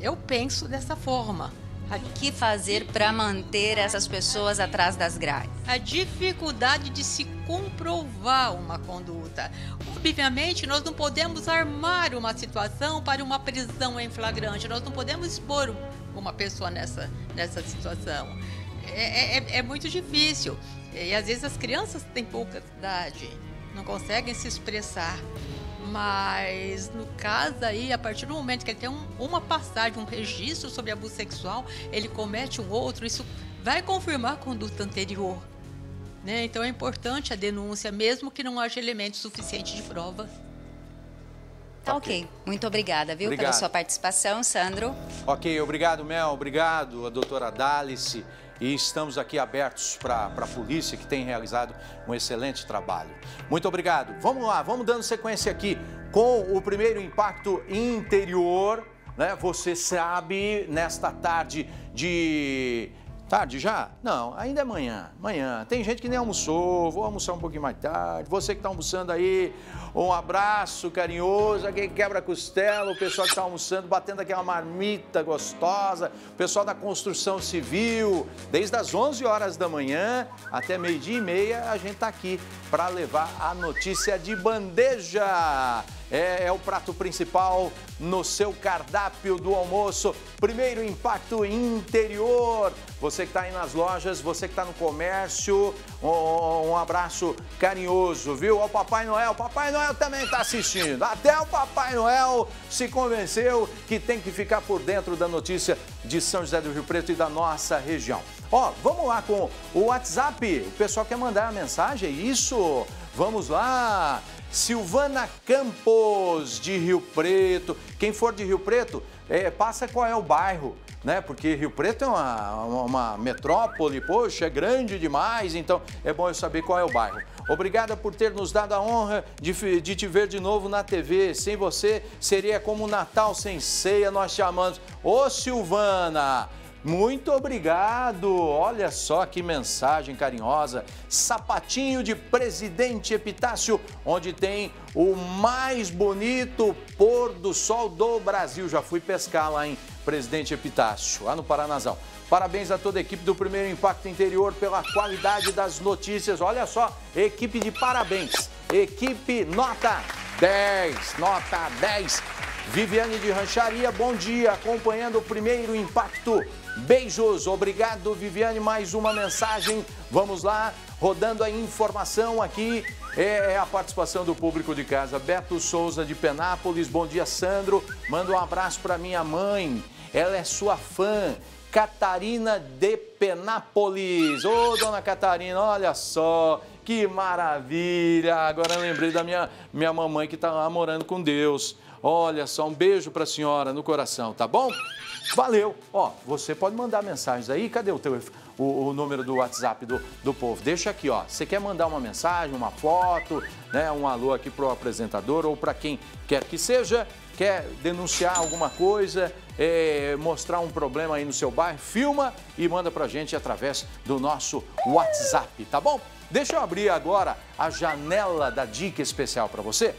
Eu penso dessa forma. O que fazer para manter essas pessoas atrás das grades? A dificuldade de se comprovar uma conduta. Obviamente, nós não podemos armar uma situação para uma prisão em flagrante, nós não podemos expor uma pessoa nessa, nessa situação. É, é, é muito difícil. E às vezes as crianças têm pouca idade, não conseguem se expressar. Mas no caso aí, a partir do momento que ele tem um, uma passagem, um registro sobre abuso sexual, ele comete um outro, isso vai confirmar a conduta anterior. Né? Então é importante a denúncia, mesmo que não haja elementos suficientes de prova. Tá ok. Muito obrigada, viu, Obrigado. pela sua participação, Sandro. Ok, obrigado, Mel. Obrigado, a doutora Dalice e estamos aqui abertos para a polícia que tem realizado um excelente trabalho. Muito obrigado. Vamos lá, vamos dando sequência aqui com o primeiro impacto interior. Né? Você sabe, nesta tarde de Tarde já? Não, ainda é manhã. Manhã. Tem gente que nem almoçou, vou almoçar um pouquinho mais tarde. Você que está almoçando aí, um abraço carinhoso, aquele quebra-costela, o pessoal que está almoçando, batendo aquela marmita gostosa, o pessoal da construção civil, desde as 11 horas da manhã até meio-dia e meia, a gente está aqui para levar a notícia de bandeja é, é, o prato principal no seu cardápio do almoço. Primeiro impacto interior. Você que está aí nas lojas, você que está no comércio, um, abraço carinhoso, viu? Ao Papai Noel. Papai Noel também está assistindo. Até o Papai Noel se convenceu que tem que ficar por dentro da notícia de São José do Rio Preto e da nossa região. Ó, vamos lá com o WhatsApp. O pessoal quer mandar a mensagem, isso? Vamos lá. Silvana Campos, de Rio Preto. Quem for de Rio Preto, é, passa qual é o bairro, né? Porque Rio Preto é uma, uma metrópole, poxa, é grande demais, então é bom eu saber qual é o bairro. Obrigada por ter nos dado a honra de, de te ver de novo na TV. Sem você, seria como um Natal sem ceia, nós te amamos. Ô Silvana! Muito obrigado! Olha só que mensagem carinhosa. Sapatinho de Presidente Epitácio, onde tem o mais bonito pôr do sol do Brasil. Já fui pescar lá em Presidente Epitácio, lá no Paranazão. Parabéns a toda a equipe do Primeiro Impacto Interior pela qualidade das notícias. Olha só, equipe de parabéns. Equipe nota 10, nota 10. Viviane de Rancharia, bom dia, acompanhando o primeiro impacto. Beijos, obrigado Viviane, mais uma mensagem. Vamos lá, rodando a informação aqui. É, é a participação do público de casa. Beto Souza de Penápolis, bom dia Sandro. Manda um abraço para minha mãe, ela é sua fã. Catarina de Penápolis. Ô, dona Catarina, olha só, que maravilha. Agora lembrei da minha, minha mamãe que está lá morando com Deus. Olha só, um beijo para a senhora no coração, tá bom? Valeu. Ó, você pode mandar mensagens aí. Cadê o teu o, o número do WhatsApp do, do povo? Deixa aqui, ó. Você quer mandar uma mensagem, uma foto, né, um alô aqui pro apresentador ou para quem quer que seja, quer denunciar alguma coisa, é, mostrar um problema aí no seu bairro, filma e manda pra gente através do nosso WhatsApp, tá bom? Deixa eu abrir agora a janela da dica especial para você.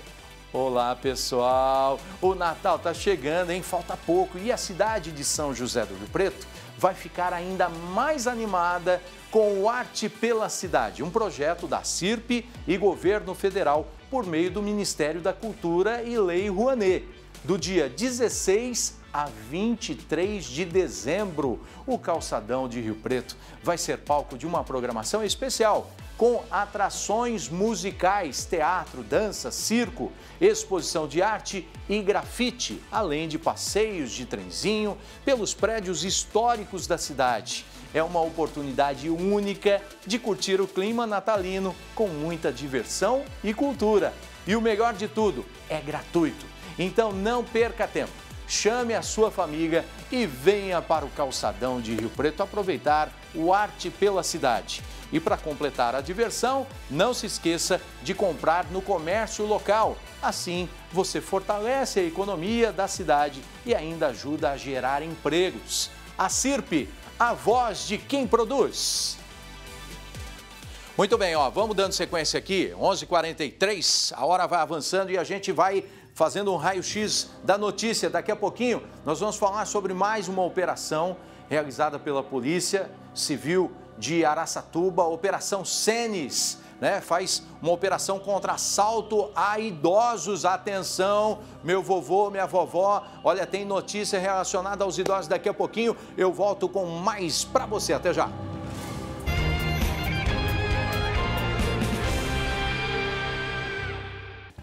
Olá pessoal, o Natal está chegando, hein? Falta pouco e a cidade de São José do Rio Preto vai ficar ainda mais animada com o Arte pela Cidade, um projeto da CIRP e governo federal por meio do Ministério da Cultura e Lei Rouanet. Do dia 16 a 23 de dezembro, o calçadão de Rio Preto vai ser palco de uma programação especial com atrações musicais, teatro, dança, circo, exposição de arte e grafite, além de passeios de trenzinho pelos prédios históricos da cidade. É uma oportunidade única de curtir o clima natalino com muita diversão e cultura. E o melhor de tudo, é gratuito. Então não perca tempo. Chame a sua família e venha para o calçadão de Rio Preto aproveitar o Arte pela Cidade. E para completar a diversão, não se esqueça de comprar no comércio local. Assim, você fortalece a economia da cidade e ainda ajuda a gerar empregos. A CIRP, a voz de quem produz. Muito bem, ó, vamos dando sequência aqui, 11:43. h 43 a hora vai avançando e a gente vai fazendo um raio-x da notícia. Daqui a pouquinho nós vamos falar sobre mais uma operação realizada pela Polícia Civil de Araçatuba, Operação Senes, né? Faz uma operação contra assalto a idosos. Atenção, meu vovô, minha vovó. Olha, tem notícia relacionada aos idosos daqui a pouquinho. Eu volto com mais para você. Até já.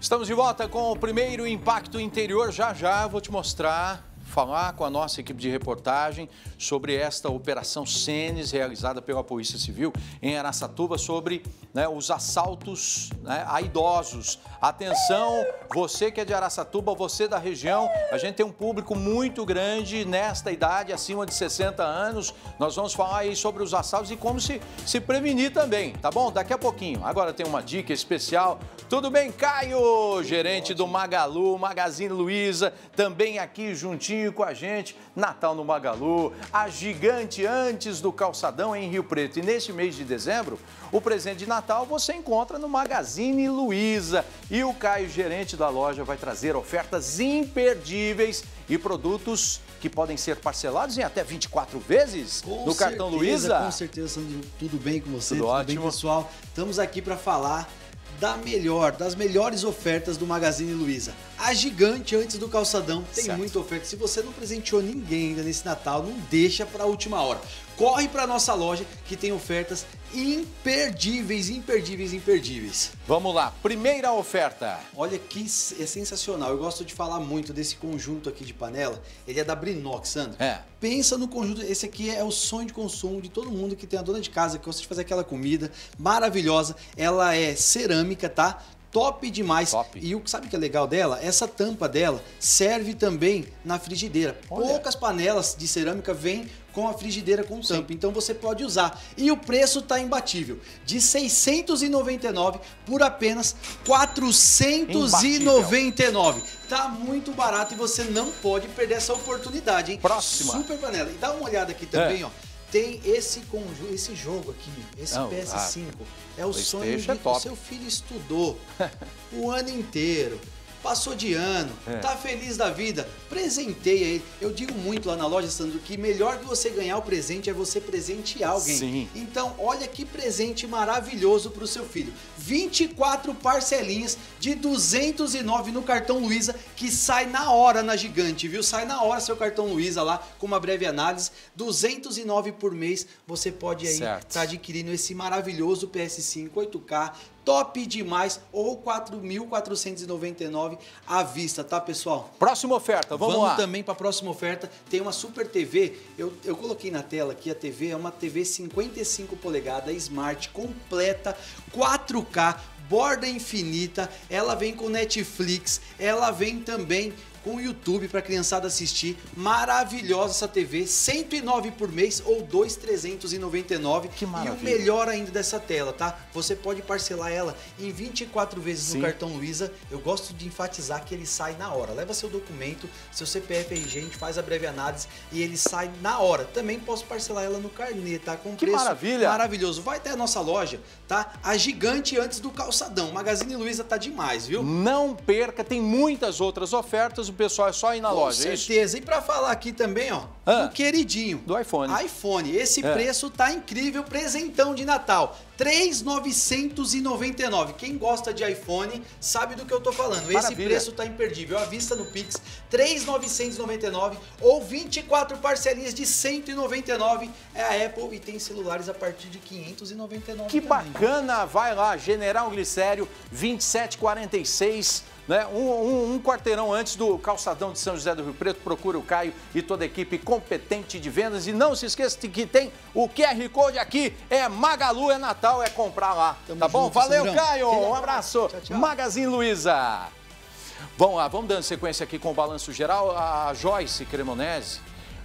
Estamos de volta com o primeiro Impacto Interior. Já já vou te mostrar falar com a nossa equipe de reportagem sobre esta operação Senes realizada pela Polícia Civil em Araçatuba sobre né, os assaltos né, a idosos. Atenção, você que é de Araçatuba, você da região, a gente tem um público muito grande nesta idade, acima de 60 anos. Nós vamos falar aí sobre os assaltos e como se, se prevenir também, tá bom? Daqui a pouquinho. Agora tem uma dica especial. Tudo bem, Caio? Gerente do Magalu, Magazine Luiza, também aqui juntinho com a gente, Natal no Magalu, a gigante antes do calçadão em Rio Preto. E neste mês de dezembro, o presente de Natal você encontra no Magazine Luiza. E o Caio, gerente da loja, vai trazer ofertas imperdíveis e produtos que podem ser parcelados em até 24 vezes com no cartão Luiza. Com certeza, Sandro. Tudo bem com você? Tudo, tudo ótimo. bem, pessoal? Estamos aqui para falar da melhor, das melhores ofertas do Magazine Luiza. A gigante antes do calçadão tem Certo. muita oferta. Se você não presenteou ninguém ainda nesse Natal, não deixa para a última hora. Corre para nossa loja que tem ofertas imperdíveis, imperdíveis, imperdíveis. Vamos lá, primeira oferta. Olha que é sensacional. Eu gosto de falar muito desse conjunto aqui de panela. Ele é da Brinox, Sandro. É. Pensa no conjunto. Esse aqui é o sonho de consumo de todo mundo que tem a dona de casa, que gosta de fazer aquela comida maravilhosa. Ela é cerâmica, tá? Top demais. Top. E o sabe o que é legal dela? Essa tampa dela serve também na frigideira. Olha. Poucas panelas de cerâmica vêm com a frigideira com tampa, então você pode usar. E o preço tá imbatível, de 699 por apenas 499. Tá muito barato e você não pode perder essa oportunidade, hein? Próxima. Super panela. E dá uma olhada aqui também, ó. Tem esse conjunto, esse jogo aqui, esse Não, PS5. É o sonho de é top. seu filho estudou o ano inteiro. Passou de ano, É. tá feliz da vida, presenteia ele. Eu digo muito lá na loja, Sandro, que melhor que você ganhar o presente é você presentear alguém. Sim. Então, olha que presente maravilhoso pro seu filho. 24 parcelinhas de 209 no cartão Luiza, que sai na hora na Gigante, viu? Sai na hora seu cartão Luiza lá, com uma breve análise. 209 por mês, você pode aí estar adquirindo esse maravilhoso PS5 8K, top demais, ou 4.499 à vista, tá, pessoal? Próxima oferta, vamos, lá. também para a próxima oferta. Tem uma Super TV. Eu, eu coloquei na tela aqui a TV. É uma TV 55 polegadas, smart, completa, 4K, borda infinita. Ela vem com Netflix. Ela vem também com o YouTube para criançada assistir. Maravilhosa essa TV, 109 por mês ou 2,399. Que E o maravilha. melhor ainda dessa tela, tá? Você pode parcelar ela em 24 vezes Sim. no cartão Luiza. Eu gosto de enfatizar que ele sai na hora. Leva seu documento, seu CPF RG, a gente faz a breve análise e ele sai na hora. Também posso parcelar ela no carnê, tá? Com Que preço maravilha. maravilhoso. Vai até a nossa loja, tá? A gigante antes do calçadão. Magazine Luiza tá demais, viu? Não perca, tem muitas outras ofertas, pessoal é só ir na Com loja, é isso? certeza. E pra falar aqui também, ó, Ah. do queridinho. Do iPhone. iPhone. Esse É. preço tá incrível, presentão de Natal. 3,999. Quem gosta de iPhone sabe do que eu tô falando. Esse Maravilha. preço tá imperdível. À vista no Pix, 3,999 ou 24 parcelinhas de 199 é a Apple e tem celulares a partir de 599 Que também. bacana, vai lá, General Glicério, 2746, né? Um, um- um quarteirão antes do calçadão de São José do Rio Preto. Procura o Caio e toda a equipe competente de vendas. E não se esqueça de que tem o QR Code aqui, é Magalu, é Natal, é comprar lá. Tamo tá bom? junto, Valeu. Caio, um abraço. Tchau, tchau. Magazine Luiza. Vamos lá, vamos dando sequência aqui com o balanço geral. A Joyce Cremonese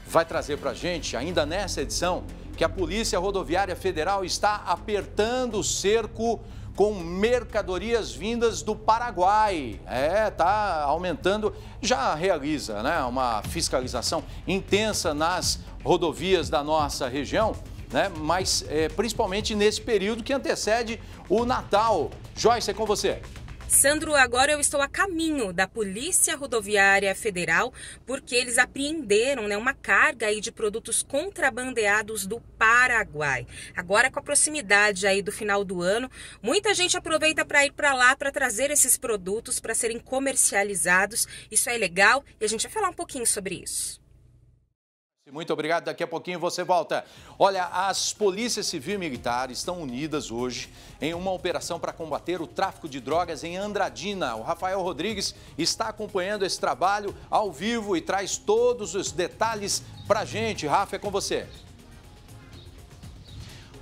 vai trazer para a gente, ainda nessa edição, que a Polícia Rodoviária Federal está apertando o cerco com mercadorias vindas do Paraguai. É, tá aumentando, já realiza né, uma fiscalização intensa nas rodovias da nossa região, né, mas é, principalmente nesse período que antecede o Natal. Joyce, é com você. Sandro, agora eu estou a caminho da Polícia Rodoviária Federal porque eles apreenderam né, uma carga aí de produtos contrabandeados do Paraguai. Agora com a proximidade aí do final do ano, muita gente aproveita para ir para lá para trazer esses produtos para serem comercializados. Isso é legal e a gente vai falar um pouquinho sobre isso. Muito obrigado. Daqui a pouquinho você volta. Olha, as polícias civil e militar estão unidas hoje em uma operação para combater o tráfico de drogas em Andradina. O Rafael Rodrigues está acompanhando esse trabalho ao vivo e traz todos os detalhes para gente. Rafa, é com você.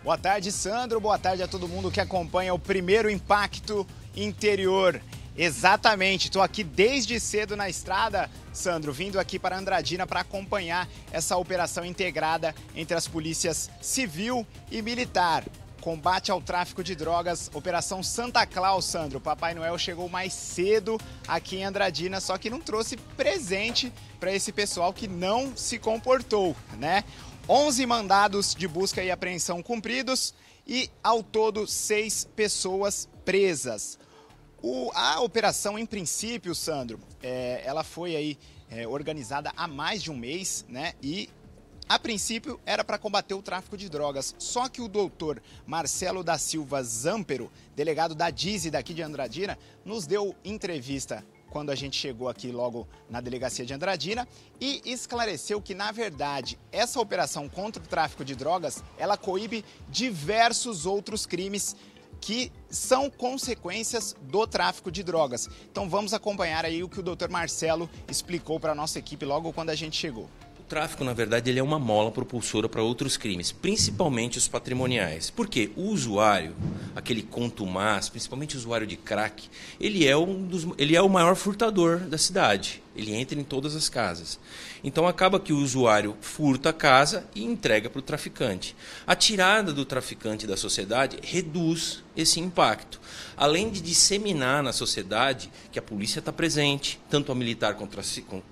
Boa tarde, Sandro. Boa tarde a todo mundo que acompanha o primeiro impacto interior. Exatamente, estou aqui desde cedo na estrada, Sandro, vindo aqui para Andradina para acompanhar essa operação integrada entre as polícias civil e militar. Combate ao tráfico de drogas, Operação Santa Claus, Sandro. Papai Noel chegou mais cedo aqui em Andradina, só que não trouxe presente para esse pessoal que não se comportou, né? 11 mandados de busca e apreensão cumpridos e, ao todo, seis pessoas presas. O- a operação, em princípio, Sandro, é, ela foi aí é, organizada há mais de um mês, né? E a princípio era para combater o tráfico de drogas. Só que o doutor Marcelo da Silva Zampero, delegado da DIZI daqui de Andradina, nos deu entrevista quando a gente chegou aqui logo na delegacia de Andradina e esclareceu que, na verdade, essa operação contra o tráfico de drogas, ela coíbe diversos outros crimes que são consequências do tráfico de drogas. Então vamos acompanhar aí o que o Dr. Marcelo explicou para a nossa equipe logo quando a gente chegou. O tráfico, na verdade, ele é uma mola propulsora para outros crimes, principalmente os patrimoniais. Porque o usuário, aquele contumaz, principalmente o usuário de crack, ele é, um dos, ele é o maior furtador da cidade. Ele entra em todas as casas. Então acaba que o usuário furta a casa e entrega para o traficante. A tirada do traficante da sociedade reduz esse impacto. Além de disseminar na sociedade que a polícia está presente, tanto a militar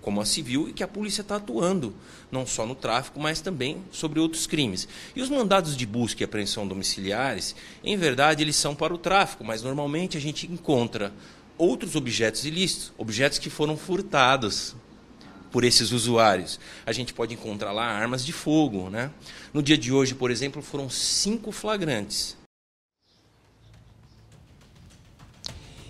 como a civil, e que a polícia está atuando, não só no tráfico, mas também sobre outros crimes. E os mandados de busca e apreensão domiciliares, em verdade, eles são para o tráfico, mas normalmente a gente encontra outros objetos ilícitos, objetos que foram furtados por esses usuários. A gente pode encontrar lá armas de fogo. Né? No dia de hoje, por exemplo, foram cinco flagrantes.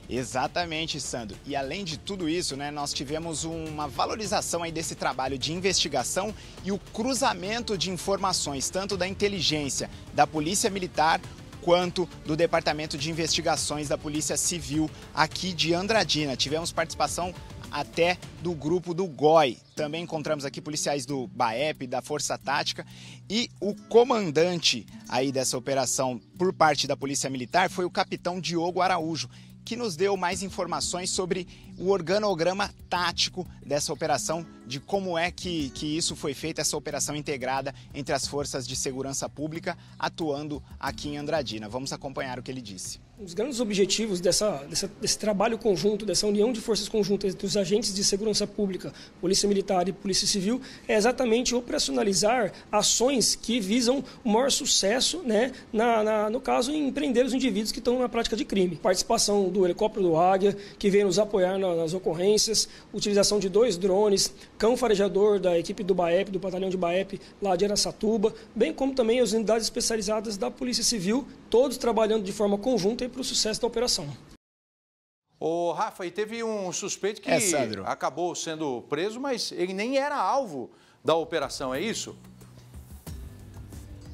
Exatamente, Sandro. E além de tudo isso, né, nós tivemos uma valorização aí desse trabalho de investigação e o cruzamento de informações, tanto da inteligência, da Polícia Militar, quanto do Departamento de Investigações da Polícia Civil aqui de Andradina. Tivemos participação até do grupo do GOI. Também encontramos aqui policiais do BAEP, da Força Tática e o comandante aí dessa operação por parte da Polícia Militar foi o capitão Diogo Araújo, que nos deu mais informações sobre o organograma tático dessa operação, de como é que, que isso foi feito, essa operação integrada entre as forças de segurança pública atuando aqui em Andradina. Vamos acompanhar o que ele disse. Um dos grandes objetivos dessa, dessa, desse trabalho conjunto, dessa união de forças conjuntas entre os agentes de segurança pública, Polícia Militar e Polícia Civil, é exatamente operacionalizar ações que visam o maior sucesso, né, na, na, no caso, em prender os indivíduos que estão na prática de crime. Participação do helicóptero do Águia, que vem nos apoiar nas ocorrências, utilização de dois drones, cão farejador da equipe do BAEP, do batalhão de BAEP lá de Aracatuba, bem como também as unidades especializadas da Polícia Civil, todos trabalhando de forma conjunta para o sucesso da operação. Ô, Rafa, e teve um suspeito que é, acabou sendo preso, mas ele nem era alvo da operação, é isso?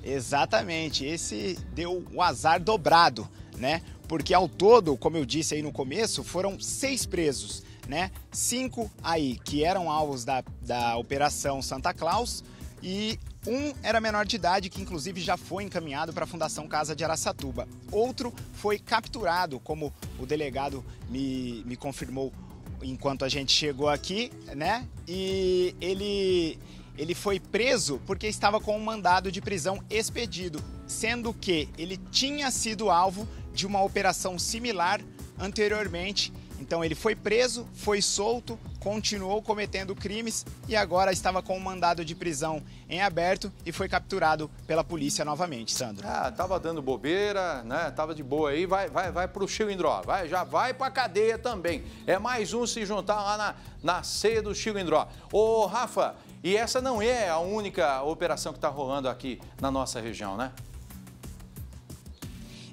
Exatamente, esse deu o azar dobrado, né? Porque ao todo, como eu disse aí no começo, foram seis presos, né? Cinco aí que eram alvos da, da Operação Santa Claus e um era menor de idade, que inclusive já foi encaminhado para a Fundação Casa de Araçatuba. Outro foi capturado, como o delegado me, me confirmou enquanto a gente chegou aqui, né? E ele, ele foi preso porque estava com um mandado de prisão expedido, sendo que ele tinha sido alvo de uma operação similar anteriormente então ele foi preso, foi solto, continuou cometendo crimes e agora estava com um mandado de prisão em aberto e foi capturado pela polícia novamente, Sandro. Ah, tava dando bobeira, né? Tava de boa aí, vai, vai, vai pro Chilindró, vai, já vai pra cadeia também. É mais um se juntar lá na, na ceia do Chilindró. Ô, Rafa, e essa não é a única operação que está rolando aqui na nossa região, né?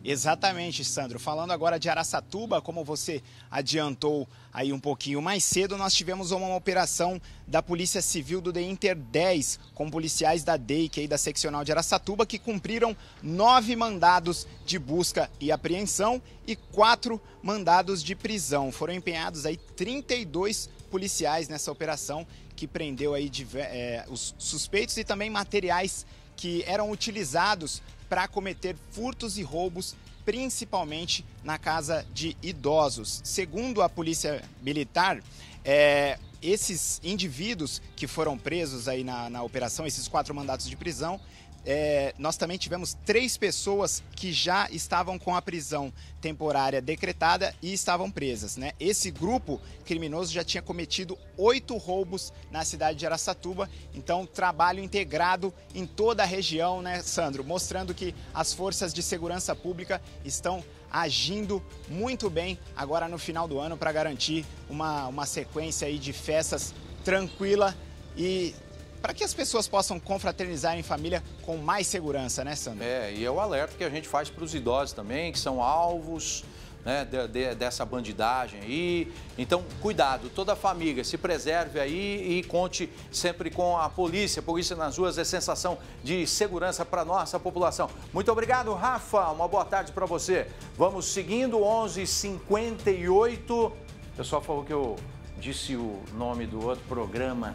Exatamente, Sandro. Falando agora de Araçatuba, como você adiantou aí um pouquinho mais cedo, nós tivemos uma operação da Polícia Civil do Inter 10, com policiais da DEIC e da seccional de Araçatuba, que cumpriram nove mandados de busca e apreensão e quatro mandados de prisão. Foram empenhados aí 32 policiais nessa operação que prendeu aí é, os suspeitos e também materiais que eram utilizados para cometer furtos e roubos, principalmente na casa de idosos. Segundo a Polícia Militar, é, esses indivíduos que foram presos aí na, na operação, esses quatro mandatos de prisão, é, nós também tivemos três pessoas que já estavam com a prisão temporária decretada e estavam presas. Né? Esse grupo criminoso já tinha cometido oito roubos na cidade de Araçatuba, então trabalho integrado em toda a região, né, Sandro? Mostrando que as forças de segurança pública estão agindo muito bem agora no final do ano para garantir uma, uma sequência aí de festas tranquila e para que as pessoas possam confraternizar em família com mais segurança, né, Sandro? É, e é o alerta que a gente faz para os idosos também, que são alvos né, de, de, dessa bandidagem aí. Então, cuidado, toda a família, se preserve aí e conte sempre com a polícia. Polícia nas ruas é sensação de segurança para nossa população. Muito obrigado, Rafa. Uma boa tarde para você. Vamos seguindo, 11h58. O pessoal falou que eu disse o nome do outro programa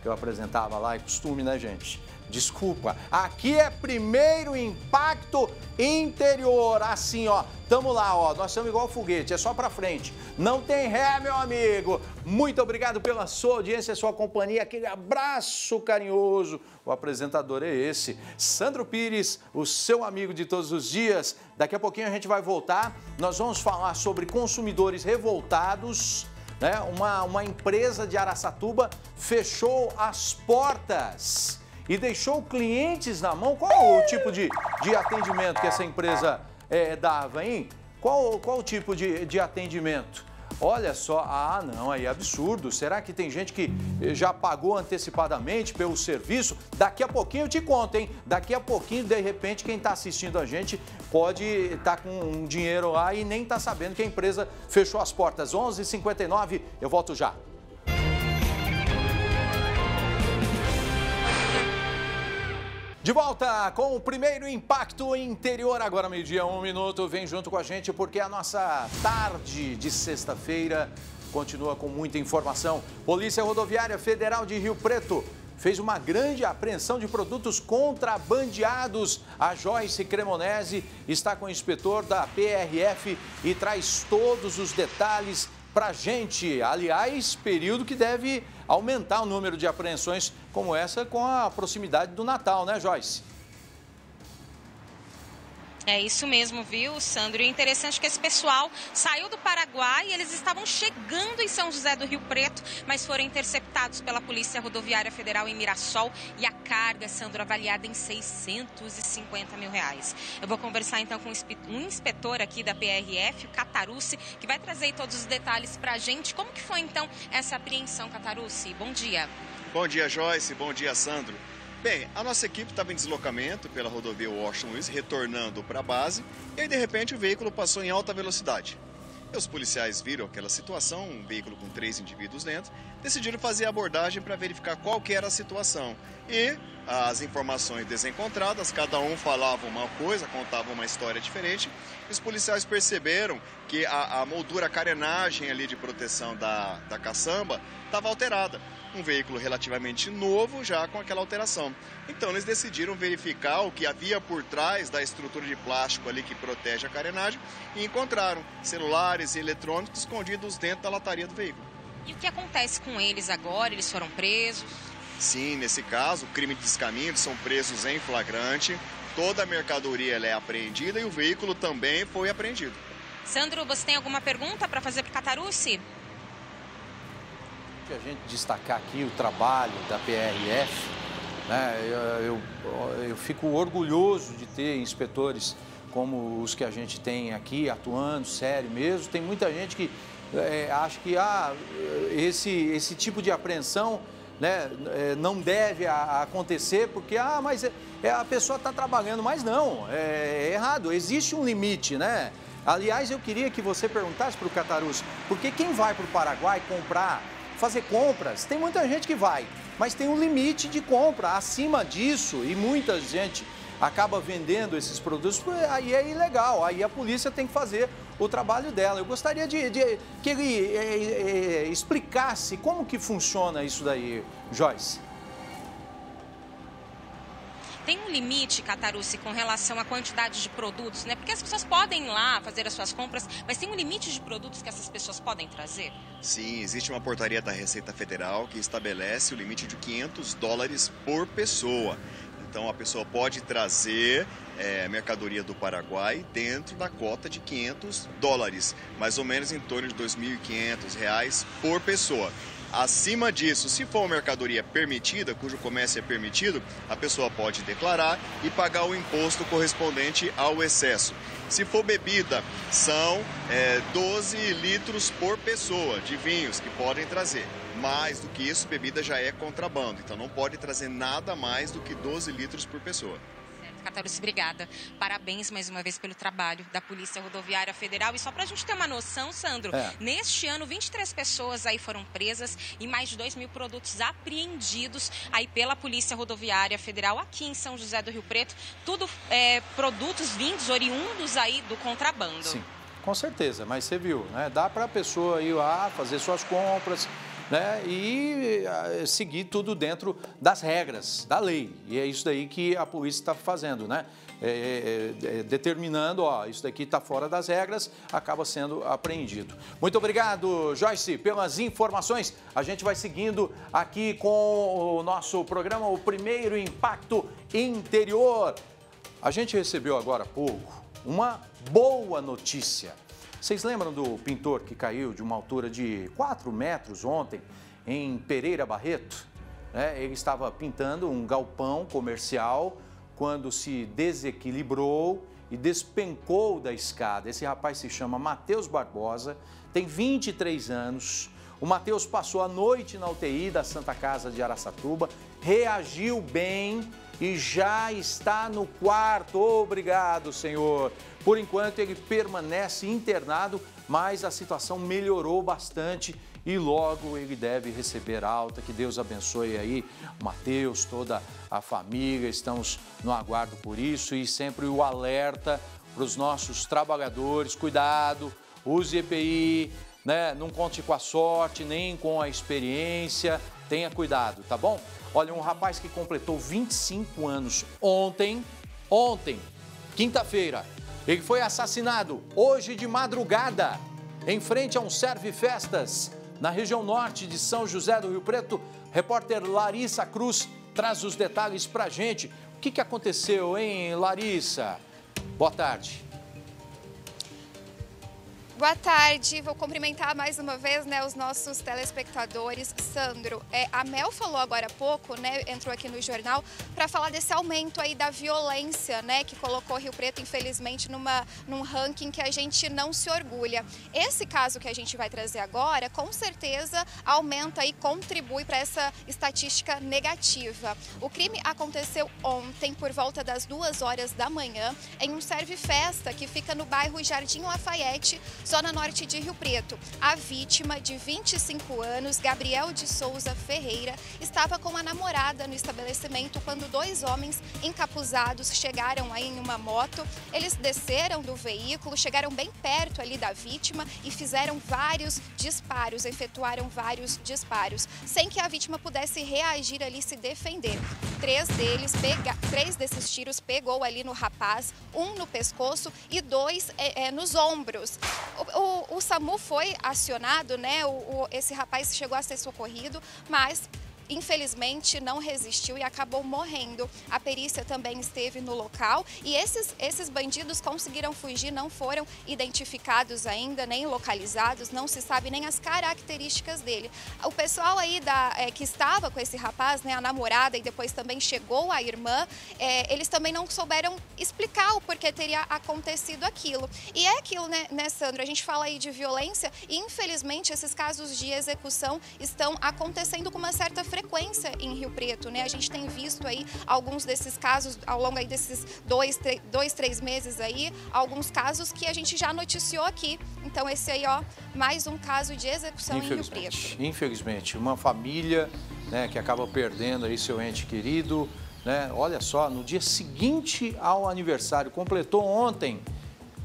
que eu apresentava lá, é costume, né, gente? Desculpa. Aqui é primeiro impacto interior. Assim, ó. Tamo lá, ó. Nós somos igual foguete, é só pra frente. Não tem ré, meu amigo. Muito obrigado pela sua audiência, sua companhia. Aquele abraço carinhoso. O apresentador é esse, Sandro Pires, o seu amigo de todos os dias. Daqui a pouquinho a gente vai voltar. Nós vamos falar sobre consumidores revoltados né? Uma, uma empresa de Araçatuba fechou as portas e deixou clientes na mão. Qual o tipo de, de atendimento que essa empresa é, dava, hein? Qual, qual o tipo de, de atendimento? Olha só, ah, não, aí é absurdo. Será que tem gente que já pagou antecipadamente pelo serviço? Daqui a pouquinho eu te conto, hein? Daqui a pouquinho, de repente, quem está assistindo a gente pode estar tá com um dinheiro lá e nem está sabendo que a empresa fechou as portas. 11h59, eu volto já. De volta com o primeiro impacto interior, agora meio-dia, um minuto. Vem junto com a gente porque a nossa tarde de sexta-feira continua com muita informação. Polícia Rodoviária Federal de Rio Preto fez uma grande apreensão de produtos contrabandeados. A Joyce Cremonese está com o inspetor da PRF e traz todos os detalhes para gente. Aliás, período que deve aumentar o número de apreensões como essa com a proximidade do Natal, né, Joyce? É isso mesmo, viu, Sandro? E interessante que esse pessoal saiu do Paraguai e eles estavam chegando em São José do Rio Preto, mas foram interceptados pela Polícia Rodoviária Federal em Mirassol e a carga, Sandro, avaliada em 650 mil reais. Eu vou conversar então com um inspetor aqui da PRF, o Catarucci, que vai trazer todos os detalhes para a gente. Como que foi então essa apreensão, Catarucci? Bom dia. Bom dia, Joyce. Bom dia, Sandro. Bem, a nossa equipe estava em deslocamento pela rodovia Washington Luiz, retornando para a base, e aí de repente o veículo passou em alta velocidade. E os policiais viram aquela situação, um veículo com três indivíduos dentro, decidiram fazer a abordagem para verificar qual que era a situação. E as informações desencontradas, cada um falava uma coisa, contava uma história diferente. Os policiais perceberam que a, a moldura, a carenagem ali de proteção da, da caçamba estava alterada um veículo relativamente novo, já com aquela alteração. Então eles decidiram verificar o que havia por trás da estrutura de plástico ali que protege a carenagem e encontraram celulares e eletrônicos escondidos dentro da lataria do veículo. E o que acontece com eles agora? Eles foram presos? Sim, nesse caso, crime de descaminho, são presos em flagrante. Toda a mercadoria é apreendida e o veículo também foi apreendido. Sandro, você tem alguma pergunta para fazer para o Catarucci? A gente destacar aqui o trabalho da PRF, né? eu, eu, eu fico orgulhoso de ter inspetores como os que a gente tem aqui, atuando sério mesmo. Tem muita gente que é, acha que ah, esse, esse tipo de apreensão né, é, não deve acontecer porque ah, mas é, é a pessoa está trabalhando, mas não, é, é, errado, existe um limite, né? Aliás, eu queria que você perguntasse para o Catarus, porque quem vai para o Paraguai comprar fazer compras. Tem muita gente que vai, mas tem um limite de compra. Acima disso, e muita gente acaba vendendo esses produtos, aí é ilegal. Aí a polícia tem que fazer o trabalho dela. Eu gostaria de, de que ele é, é, explicasse como que funciona isso daí, Joyce. Tem um limite, Catarucci, com relação à quantidade de produtos, né? Porque as pessoas podem ir lá fazer as suas compras, mas tem um limite de produtos que essas pessoas podem trazer? Sim, existe uma portaria da Receita Federal que estabelece o limite de 500 dólares por pessoa. Então a pessoa pode trazer é, mercadoria do Paraguai dentro da cota de 500 dólares, mais ou menos em torno de 2.500 reais por pessoa. Acima disso, se for uma mercadoria permitida, cujo comércio é permitido, a pessoa pode declarar e pagar o imposto correspondente ao excesso. Se for bebida, são é, 12 litros por pessoa de vinhos que podem trazer. Mais do que isso, bebida já é contrabando, então não pode trazer nada mais do que 12 litros por pessoa. Catarucci, obrigada. Parabéns mais uma vez pelo trabalho da Polícia Rodoviária Federal. E só para a gente ter uma noção, Sandro, é. neste ano 23 pessoas aí foram presas e mais de 2 mil produtos apreendidos aí pela Polícia Rodoviária Federal aqui em São José do Rio Preto. Tudo é, produtos vindos, oriundos aí do contrabando. Sim, com certeza. Mas você viu, né? Dá para a pessoa ir lá fazer suas compras né, e eh, seguir tudo dentro das regras da lei. E é isso daí que a polícia está fazendo, né? É, é, é, determinando, ó, isso daqui está fora das regras, acaba sendo apreendido. Muito obrigado, Joyce, pelas informações. A gente vai seguindo aqui com o nosso programa, o primeiro impacto interior. A gente recebeu agora há pouco uma boa notícia. Vocês lembram do pintor que caiu de uma altura de 4 metros ontem em Pereira Barreto? É, ele estava pintando um galpão comercial quando se desequilibrou e despencou da escada. Esse rapaz se chama Matheus Barbosa, tem 23 anos. O Matheus passou a noite na UTI da Santa Casa de Araçatuba, reagiu bem e já está no quarto. Obrigado, Senhor. Por enquanto ele permanece internado, mas a situação melhorou bastante e logo ele deve receber alta. Que Deus abençoe aí Mateus, toda a família. Estamos no aguardo por isso e sempre o alerta para os nossos trabalhadores: cuidado, use EPI, né? não conte com a sorte nem com a experiência. Tenha cuidado, tá bom? Olha, um rapaz que completou 25 anos ontem, ontem, quinta-feira, ele foi assassinado hoje de madrugada, em frente a um serve festas na região norte de São José do Rio Preto. Repórter Larissa Cruz traz os detalhes para a gente. O que, que aconteceu, hein, Larissa? Boa tarde. Boa tarde, vou cumprimentar mais uma vez né, os nossos telespectadores. Sandro, é, a Mel falou agora há pouco, né, entrou aqui no jornal, para falar desse aumento aí da violência, né, que colocou Rio Preto, infelizmente, numa, num ranking que a gente não se orgulha. Esse caso que a gente vai trazer agora, com certeza, aumenta e contribui para essa estatística negativa. O crime aconteceu ontem, por volta das duas horas da manhã, em um serve-festa que fica no bairro Jardim Lafayette, zona norte de Rio Preto. A vítima, de 25 anos, Gabriel de Souza Ferreira, estava com a namorada no estabelecimento quando dois homens encapuzados chegaram aí em uma moto. Eles desceram do veículo, chegaram bem perto ali da vítima e fizeram vários disparos, efetuaram vários disparos, sem que a vítima pudesse reagir ali se defender. Três deles, pega... três desses tiros pegou ali no rapaz, um no pescoço e dois é, é, nos ombros. O, o, o, SAMU foi acionado, né? O, esse rapaz chegou a ser socorrido, mas infelizmente não resistiu e acabou morrendo. A perícia também esteve no local e esses, esses bandidos conseguiram fugir, não foram identificados ainda, nem localizados, não se sabe nem as características dele. O pessoal aí da, é, que estava com esse rapaz, né, a namorada e depois também chegou a irmã, é, eles também não souberam explicar o porquê teria acontecido aquilo. E é aquilo, né, né, Sandro? A gente fala aí de violência e infelizmente esses casos de execução estão acontecendo com uma certa frequência frequência em Rio Preto, né? A gente tem visto aí alguns desses casos ao longo aí desses dois, dois, três meses aí, alguns casos que a gente já noticiou aqui. Então esse aí, ó, mais um caso de execução em Rio Preto. Infelizmente, uma família, né, que acaba perdendo aí seu ente querido, né? Olha só, no dia seguinte ao aniversário, completou ontem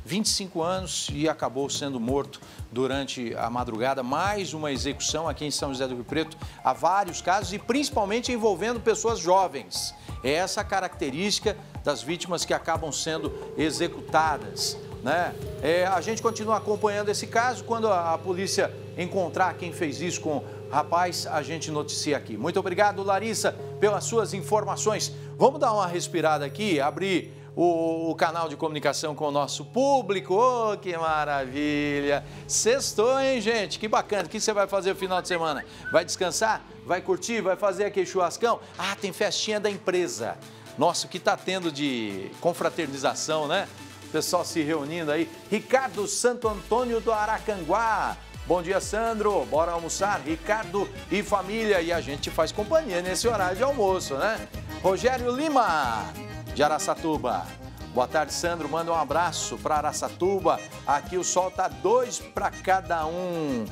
25 anos e acabou sendo morto durante a madrugada. Mais uma execução aqui em São José do Rio Preto. Há vários casos e principalmente envolvendo pessoas jovens. É essa a característica das vítimas que acabam sendo executadas. Né? É, a gente continua acompanhando esse caso. Quando a, a polícia encontrar quem fez isso com o rapaz, a gente noticia aqui. Muito obrigado, Larissa, pelas suas informações. Vamos dar uma respirada aqui, abrir o, o, canal de comunicação com o nosso público. Oh, que maravilha! Sextou, hein, gente? Que bacana. O que você vai fazer no final de semana? Vai descansar? Vai curtir? Vai fazer aquele churrascão? Ah, tem festinha da empresa. Nossa, o que está tendo de confraternização, né? Pessoal se reunindo aí. Ricardo Santo Antônio do Aracanguá. Bom dia, Sandro. Bora almoçar? Ricardo e família. E a gente faz companhia nesse horário de almoço, né? Rogério Lima de Araçatuba. Boa tarde, Sandro. Manda um abraço para Araçatuba. Aqui o sol tá dois para cada um.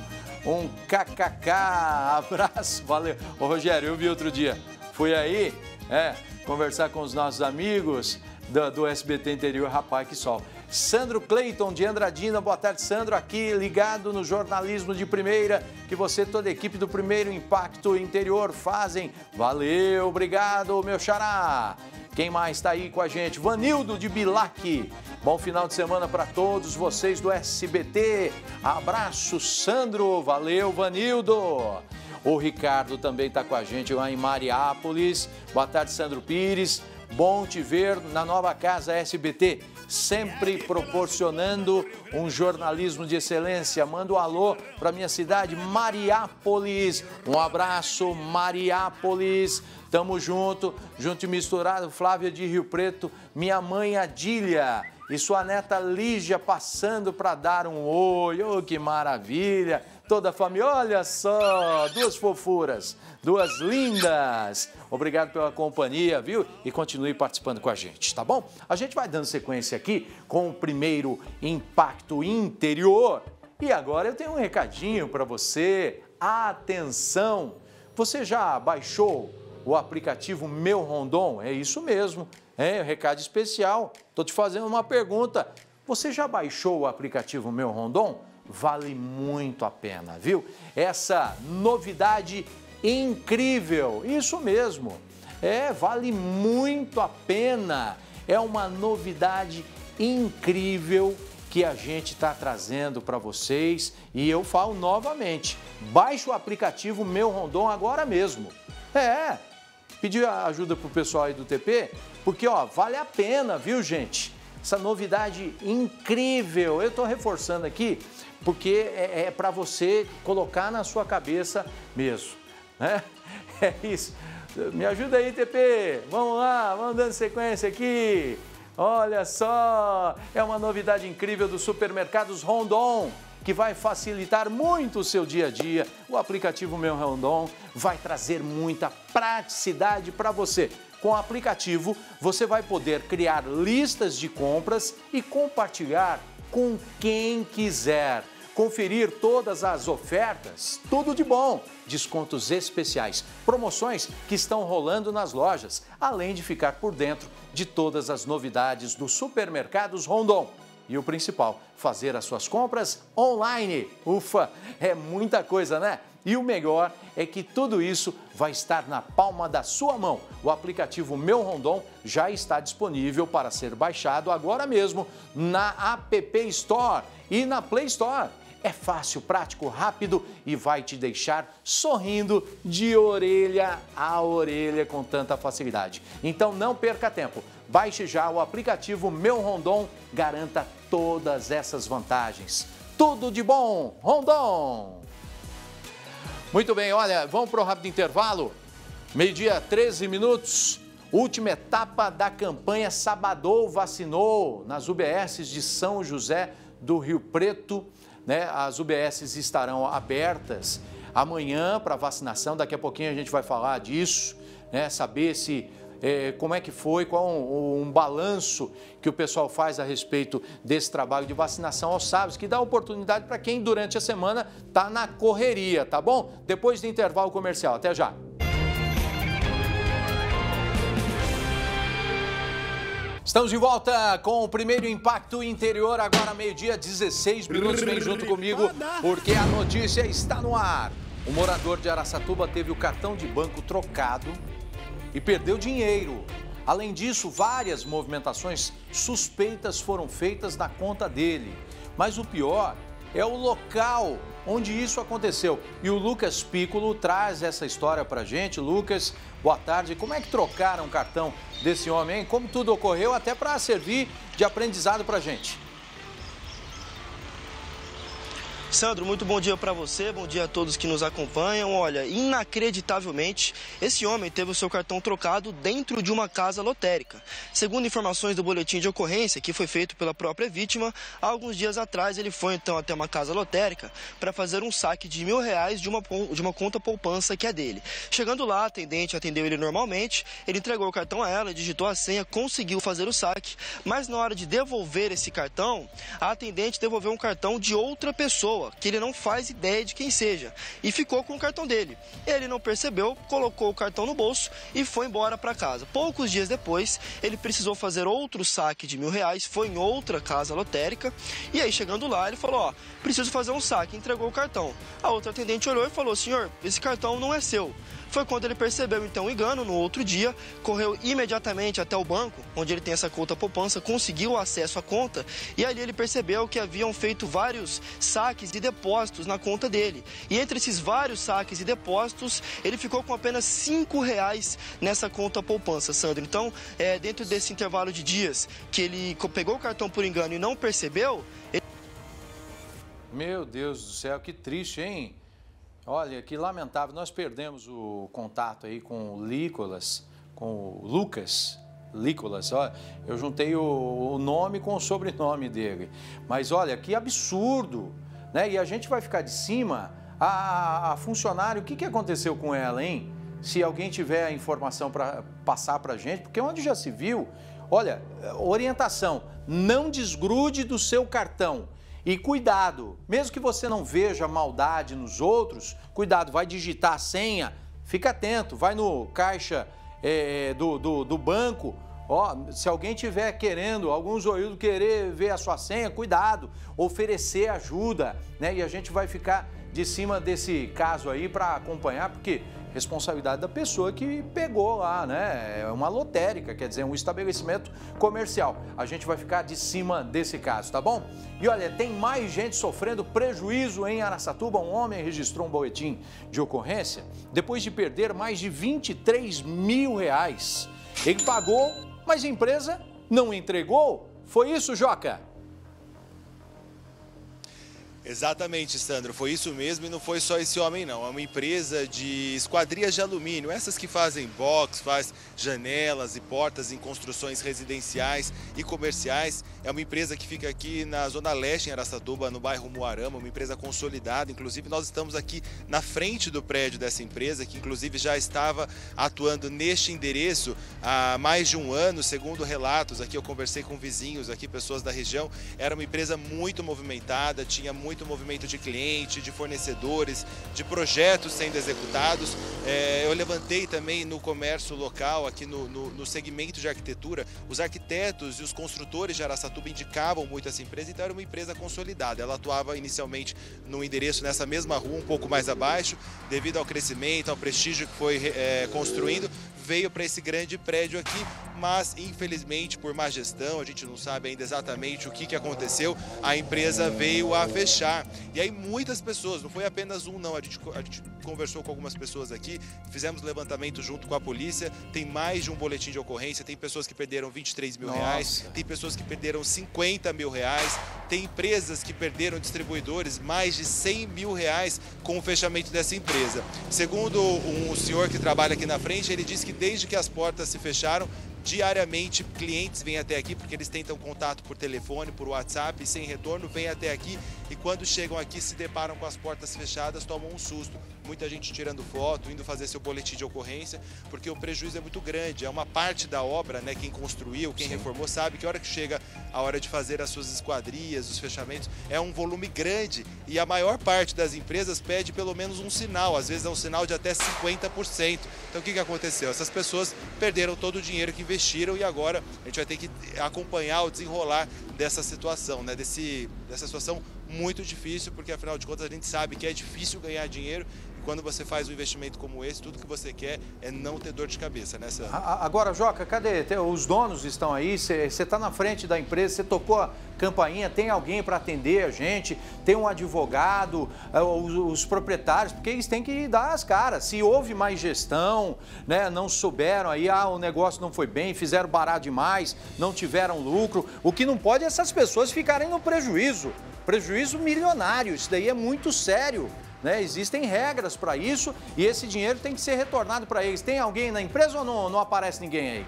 Um kkk. Abraço. Valeu. Ô, Rogério, eu vi outro dia. Fui aí, é, conversar com os nossos amigos do, do SBT Interior. Rapaz, que sol. Sandro Cleiton de Andradina, boa tarde, Sandro, aqui ligado no jornalismo de primeira, que você toda a equipe do Primeiro Impacto Interior fazem. Valeu, obrigado, meu xará. Quem mais está aí com a gente? Vanildo de Bilac. Bom final de semana para todos vocês do SBT. Abraço, Sandro. Valeu, Vanildo. O Ricardo também está com a gente lá em Mariápolis. Boa tarde, Sandro Pires. Bom te ver na nova casa SBT, sempre proporcionando um jornalismo de excelência. Manda um alô para minha cidade, Mariápolis. Um abraço, Mariápolis. Tamo junto, junto e misturado. Flávia de Rio Preto, minha mãe Adília e sua neta Lígia passando para dar um oi. Oh, que maravilha! Toda a família, olha só, duas fofuras, duas lindas. Obrigado pela companhia, viu? E continue participando com a gente, tá bom? A gente vai dando sequência aqui com o primeiro impacto interior. E agora eu tenho um recadinho para você. Atenção! Você já baixou o aplicativo Meu Rondon? É isso mesmo. É, um recado especial. Estou te fazendo uma pergunta. Você já baixou o aplicativo Meu Rondon? Vale muito a pena, viu? Essa novidade incrível, isso mesmo. É, vale muito a pena. É uma novidade incrível que a gente está trazendo para vocês e eu falo novamente: baixe o aplicativo Meu Rondon agora mesmo. É, pedir ajuda para o pessoal aí do TP, porque ó, vale a pena, viu gente? Essa novidade incrível. Eu estou reforçando aqui porque é, é para você colocar na sua cabeça mesmo. Né? É isso. Me ajuda aí, TP. Vamos lá, vamos dando sequência aqui. Olha só, é uma novidade incrível dos supermercados Rondon que vai facilitar muito o seu dia a dia. O aplicativo Meu Rondon vai trazer muita praticidade para você. Com o aplicativo, você vai poder criar listas de compras e compartilhar com quem quiser. Conferir todas as ofertas, tudo de bom, descontos especiais, promoções que estão rolando nas lojas, além de ficar por dentro de todas as novidades dos supermercados Rondon. E o principal, fazer as suas compras online. Ufa, é muita coisa, né? E o melhor é que tudo isso vai estar na palma da sua mão. O aplicativo Meu Rondon já está disponível para ser baixado agora mesmo na App Store e na Play Store. É fácil, prático, rápido e vai te deixar sorrindo de orelha a orelha com tanta facilidade. Então não perca tempo. Baixe já o aplicativo Meu Rondon, garanta todas essas vantagens. Tudo de bom, Rondon! Muito bem, olha, vamos para o rápido intervalo. Meio-dia, 13 minutos. Última etapa da campanha Sabadou Vacinou nas UBSs de São José do Rio Preto. Né? As UBSs estarão abertas amanhã para vacinação. Daqui a pouquinho a gente vai falar disso, né? saber se é, como é que foi, qual um, um, balanço que o pessoal faz a respeito desse trabalho de vacinação aos sábados, que dá oportunidade para quem durante a semana está na correria, tá bom? Depois do intervalo comercial. Até já. Estamos de volta com o primeiro impacto interior, agora meio-dia, 16 minutos. Vem junto comigo, porque a notícia está no ar. O morador de Araçatuba teve o cartão de banco trocado e perdeu dinheiro. Além disso, várias movimentações suspeitas foram feitas na conta dele. Mas o pior é o local onde isso aconteceu. E o Lucas Piccolo traz essa história pra gente. Lucas, boa tarde. Como é que trocaram o cartão desse homem, hein? Como tudo ocorreu, até para servir de aprendizado pra gente. Sandro, muito bom dia para você, bom dia a todos que nos acompanham. Olha, inacreditavelmente, esse homem teve o seu cartão trocado dentro de uma casa lotérica. Segundo informações do boletim de ocorrência, que foi feito pela própria vítima, há alguns dias atrás ele foi então até uma casa lotérica para fazer um saque de mil reais de uma, de uma conta poupança que é dele. Chegando lá, a atendente atendeu ele normalmente, ele entregou o cartão a ela, digitou a senha, conseguiu fazer o saque, mas na hora de devolver esse cartão, a atendente devolveu um cartão de outra pessoa pessoa que ele não faz ideia de quem seja e ficou com o cartão dele. Ele não percebeu, colocou o cartão no bolso e foi embora para casa. Poucos dias depois, ele precisou fazer outro saque de mil reais, foi em outra casa lotérica e aí chegando lá ele falou: ó, preciso fazer um saque, entregou o cartão. A outra atendente olhou e falou: senhor, esse cartão não é seu. Foi quando ele percebeu então o engano no outro dia, correu imediatamente até o banco, onde ele tem essa conta poupança, conseguiu acesso à conta e ali ele percebeu que haviam feito vários saques e depósitos na conta dele. E entre esses vários saques e depósitos, ele ficou com apenas cinco reais nessa conta poupança, Sandro. Então, é, dentro desse intervalo de dias que ele pegou o cartão por engano e não percebeu, ele... Meu Deus do céu, que triste, hein? Olha, que lamentável. Nós perdemos o contato aí com o Lícolas, com o Lucas, Lícolas, ó, eu juntei o, o nome com o sobrenome dele. Mas olha, que absurdo, né? E a gente vai ficar de cima. A, a funcionária, o que, que aconteceu com ela, hein? Se alguém tiver a informação para passar para a gente, porque onde já se viu, olha, orientação, não desgrude do seu cartão. E cuidado, mesmo que você não veja maldade nos outros, cuidado, vai digitar a senha, fica atento, vai no caixa é, do, do, do, banco, ó, se alguém tiver querendo, algum zoiudo querer ver a sua senha, cuidado, oferecer ajuda, né? E a gente vai ficar de cima desse caso aí para acompanhar, porque responsabilidade da pessoa que pegou lá, né? É uma lotérica, quer dizer, um estabelecimento comercial. A gente vai ficar de cima desse caso, tá bom? E olha, tem mais gente sofrendo prejuízo em Araçatuba. Um homem registrou um boletim de ocorrência depois de perder mais de 23 mil reais. Ele pagou, mas a empresa não entregou. Foi isso, Joca? Exatamente, Sandro, foi isso mesmo e não foi só esse homem não, é uma empresa de esquadrias de alumínio, essas que fazem box, faz janelas e portas em construções residenciais e comerciais, é uma empresa que fica aqui na zona leste em Araçatuba, no bairro Moarama, uma empresa consolidada, inclusive nós estamos aqui na frente do prédio dessa empresa, que inclusive já estava atuando neste endereço há mais de um ano, segundo relatos, aqui eu conversei com vizinhos aqui, pessoas da região, era uma empresa muito movimentada, tinha muito muito movimento de cliente, de fornecedores, de projetos sendo executados. É, eu levantei também no comércio local, aqui no, no, no, segmento de arquitetura, os arquitetos e os construtores de Araçatuba indicavam muito essa empresa, então era uma empresa consolidada. Ela atuava inicialmente no endereço nessa mesma rua, um pouco mais abaixo, devido ao crescimento, ao prestígio que foi é, construindo, veio para esse grande prédio aqui, mas infelizmente por má gestão, a gente não sabe ainda exatamente o que, que aconteceu, a empresa veio a fechar. E aí muitas pessoas, não foi apenas um não, a gente, a gente conversou com algumas pessoas aqui, fizemos levantamento junto com a polícia, tem mais de um boletim de ocorrência, tem pessoas que perderam 23 mil Nossa. reais, tem pessoas que perderam 50 mil reais, tem empresas que perderam distribuidores mais de 100 mil reais com o fechamento dessa empresa. Segundo um senhor que trabalha aqui na frente, ele disse que desde que as portas se fecharam, diariamente clientes vêm até aqui porque eles tentam contato por telefone, por WhatsApp, sem retorno, vêm até aqui e quando chegam aqui se deparam com as portas fechadas, tomam um susto muita gente tirando foto, indo fazer seu boletim de ocorrência, porque o prejuízo é muito grande. É uma parte da obra, né? Quem construiu, quem Sim. reformou, sabe que a hora que chega a hora de fazer as suas esquadrias, os fechamentos, é um volume grande e a maior parte das empresas pede pelo menos um sinal, às vezes é um sinal de até 50%. Então o que, que aconteceu? Essas pessoas perderam todo o dinheiro que investiram e agora a gente vai ter que acompanhar o desenrolar dessa situação, né? Desse, dessa situação muito difícil, porque afinal de contas a gente sabe que é difícil ganhar dinheiro quando você faz um investimento como esse, tudo que você quer é não ter dor de cabeça, né, Sandro? Agora, Joca, cadê? Os donos estão aí, você está na frente da empresa, você tocou a campainha, tem alguém para atender a gente, tem um advogado, é, os, os, proprietários, porque eles têm que dar as caras. Se houve mais gestão, né, não souberam aí, ah, o negócio não foi bem, fizeram barato demais, não tiveram lucro, o que não pode é essas pessoas ficarem no prejuízo. Prejuízo milionário, isso daí é muito sério. Né? Existem regras para isso e esse dinheiro tem que ser retornado para eles. Tem alguém na empresa ou não, não aparece ninguém aí?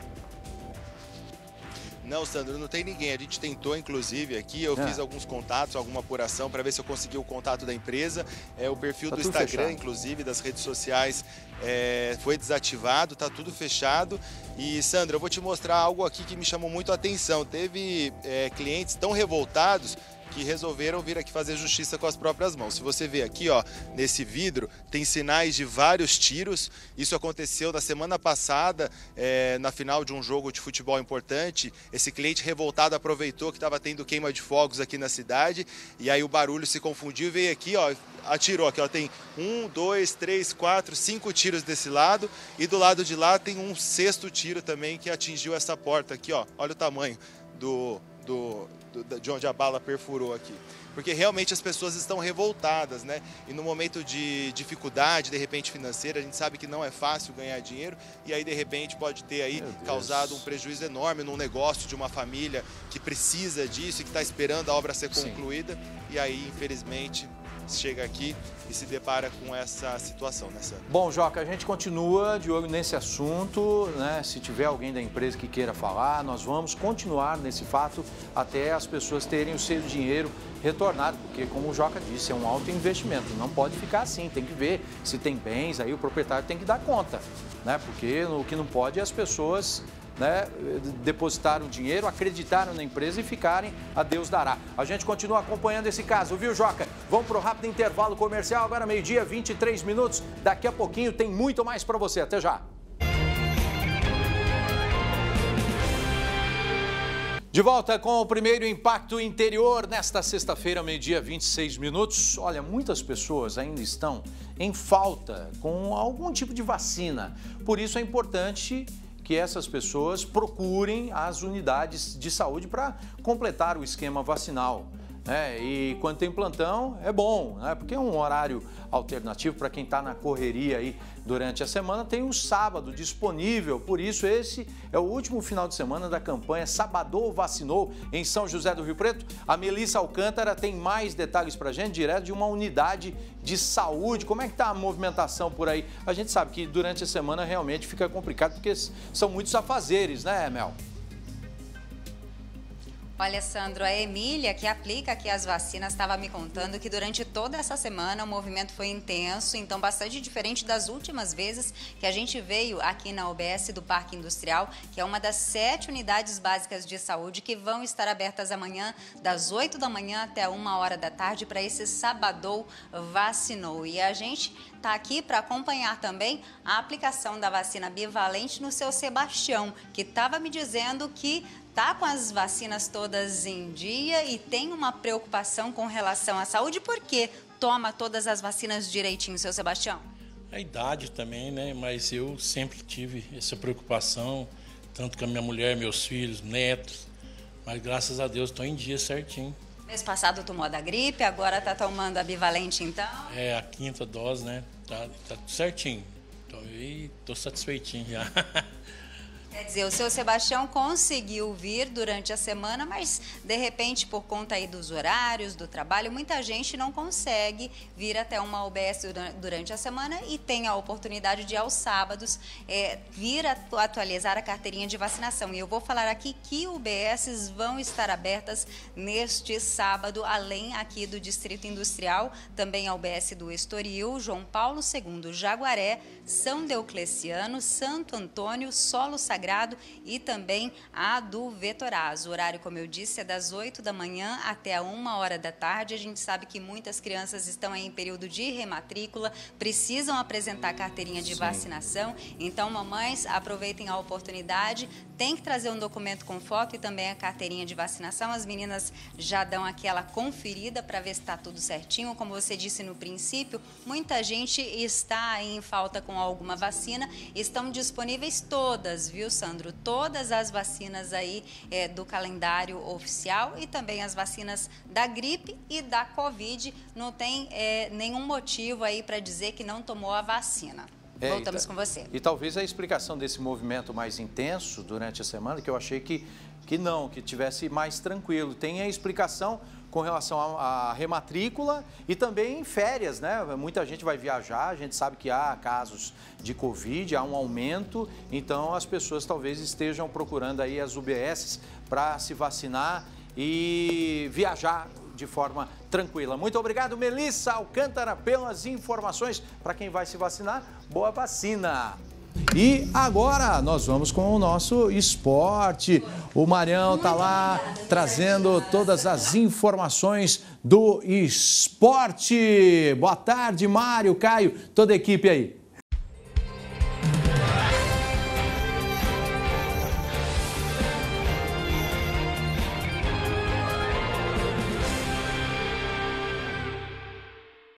Não, Sandro, não tem ninguém. A gente tentou, inclusive, aqui. Eu é. fiz alguns contatos, alguma apuração para ver se eu consegui o contato da empresa. É, o perfil tá do Instagram, fechado. inclusive, das redes sociais, é, foi desativado, tá tudo fechado. E, Sandro, eu vou te mostrar algo aqui que me chamou muito a atenção. Teve é, clientes tão revoltados que resolveram vir aqui fazer justiça com as próprias mãos. Se você vê aqui, ó, nesse vidro, tem sinais de vários tiros. Isso aconteceu na semana passada, é, na final de um jogo de futebol importante. Esse cliente revoltado aproveitou que estava tendo queima de fogos aqui na cidade e aí o barulho se confundiu e veio aqui, ó, atirou aqui, ó, tem um, dois, três, quatro, cinco tiros desse lado e do lado de lá tem um sexto tiro também que atingiu essa porta aqui, ó. Olha o tamanho do, do, do, de onde a bala perfurou aqui. Porque realmente as pessoas estão revoltadas, né? E no momento de dificuldade, de repente financeira, a gente sabe que não é fácil ganhar dinheiro e aí de repente pode ter aí causado um prejuízo enorme num negócio de uma família que precisa disso e que está esperando a obra ser concluída. Sim. E aí, infelizmente, chega aqui e se depara com essa situação, né, Sandro? Bom, Joca, a gente continua de olho nesse assunto, né? Se tiver alguém da empresa que queira falar, nós vamos continuar nesse fato até as pessoas terem o seu dinheiro retornado, porque como o Joca disse, é um alto investimento, não pode ficar assim, tem que ver se tem bens, aí o proprietário tem que dar conta, né? Porque o que não pode é as pessoas né, depositaram dinheiro, acreditaram na empresa e ficarem, a Deus dará. A gente continua acompanhando esse caso, viu, Joca? Vamos para o rápido intervalo comercial, agora meio-dia, 23 minutos. Daqui a pouquinho tem muito mais para você. Até já. De volta com o primeiro impacto interior nesta sexta-feira, meio-dia, 26 minutos. Olha, muitas pessoas ainda estão em falta com algum tipo de vacina. Por isso é importante que essas pessoas procurem as unidades de saúde para completar o esquema vacinal. Né? E quando tem plantão, é bom, né? porque é um horário alternativo para quem está na correria aí durante a semana. Tem o sábado disponível, por isso esse é o último final de semana da campanha Sabadou Vacinou em São José do Rio Preto. A Melissa Alcântara tem mais detalhes para a gente, direto de uma unidade de saúde. Como é que está a movimentação por aí? A gente sabe que durante a semana realmente fica complicado, porque são muitos afazeres, né, Mel? Olha, Sandro, a Emília, que aplica aqui as vacinas, estava me contando que durante toda essa semana o movimento foi intenso, então bastante diferente das últimas vezes que a gente veio aqui na OBS do Parque Industrial, que é uma das sete unidades básicas de saúde que vão estar abertas amanhã, das 8 da manhã até uma hora da tarde, para esse Sabadou Vacinou. E a gente está aqui para acompanhar também a aplicação da vacina bivalente no seu Sebastião, que estava me dizendo que está com as vacinas todas em dia e tem uma preocupação com relação à saúde, porque toma todas as vacinas direitinho, seu Sebastião? A idade também, né? Mas eu sempre tive essa preocupação, tanto com a minha mulher, meus filhos, netos. Mas graças a Deus estou em dia certinho. Mês passado tomou da gripe, agora está tomando a bivalente então? É, a quinta dose, né? Tá, tá certinho. Estou satisfeitinho já. Quer dizer, o seu Sebastião conseguiu vir durante a semana, mas de repente, por conta aí dos horários, do trabalho, muita gente não consegue vir até uma UBS durante a semana e tem a oportunidade de, aos sábados, é, vir atualizar a carteirinha de vacinação. E eu vou falar aqui que UBSs vão estar abertas neste sábado, além aqui do Distrito Industrial, também a UBS do Estoril, João Paulo II, Jaguaré, São Deocleciano, Santo Antônio, Solo Sagrado Sagrado e também a do Vetoraz. O horário, como eu disse, é das 8 da manhã até a 1 hora da tarde. A gente sabe que muitas crianças estão em período de rematrícula, precisam apresentar carteirinha de Sim. vacinação. Então, mamães, aproveitem a oportunidade. Tem que trazer um documento com foto e também a carteirinha de vacinação. As meninas já dão aquela conferida para ver se está tudo certinho. Como você disse no princípio, muita gente está em falta com alguma vacina. Estão disponíveis todas, viu? Sandro, todas as vacinas aí é, do calendário oficial e também as vacinas da gripe e da Covid. Não tem é, nenhum motivo aí para dizer que não tomou a vacina. É, Voltamos e, com você. E talvez a explicação desse movimento mais intenso durante a semana, que eu achei que, que não, que tivesse mais tranquilo. Tem a explicação com relação à rematrícula e também em férias, né? Muita gente vai viajar, a gente sabe que há casos de Covid, há um aumento, então as pessoas talvez estejam procurando aí as UBSs para se vacinar e viajar de forma tranquila. Muito obrigado, Melissa Alcântara, pelas informações. Para quem vai se vacinar, boa vacina! E agora nós vamos com o nosso esporte. O Marião tá lá trazendo todas as informações do esporte. Boa tarde, Mário, Caio, toda a equipe aí.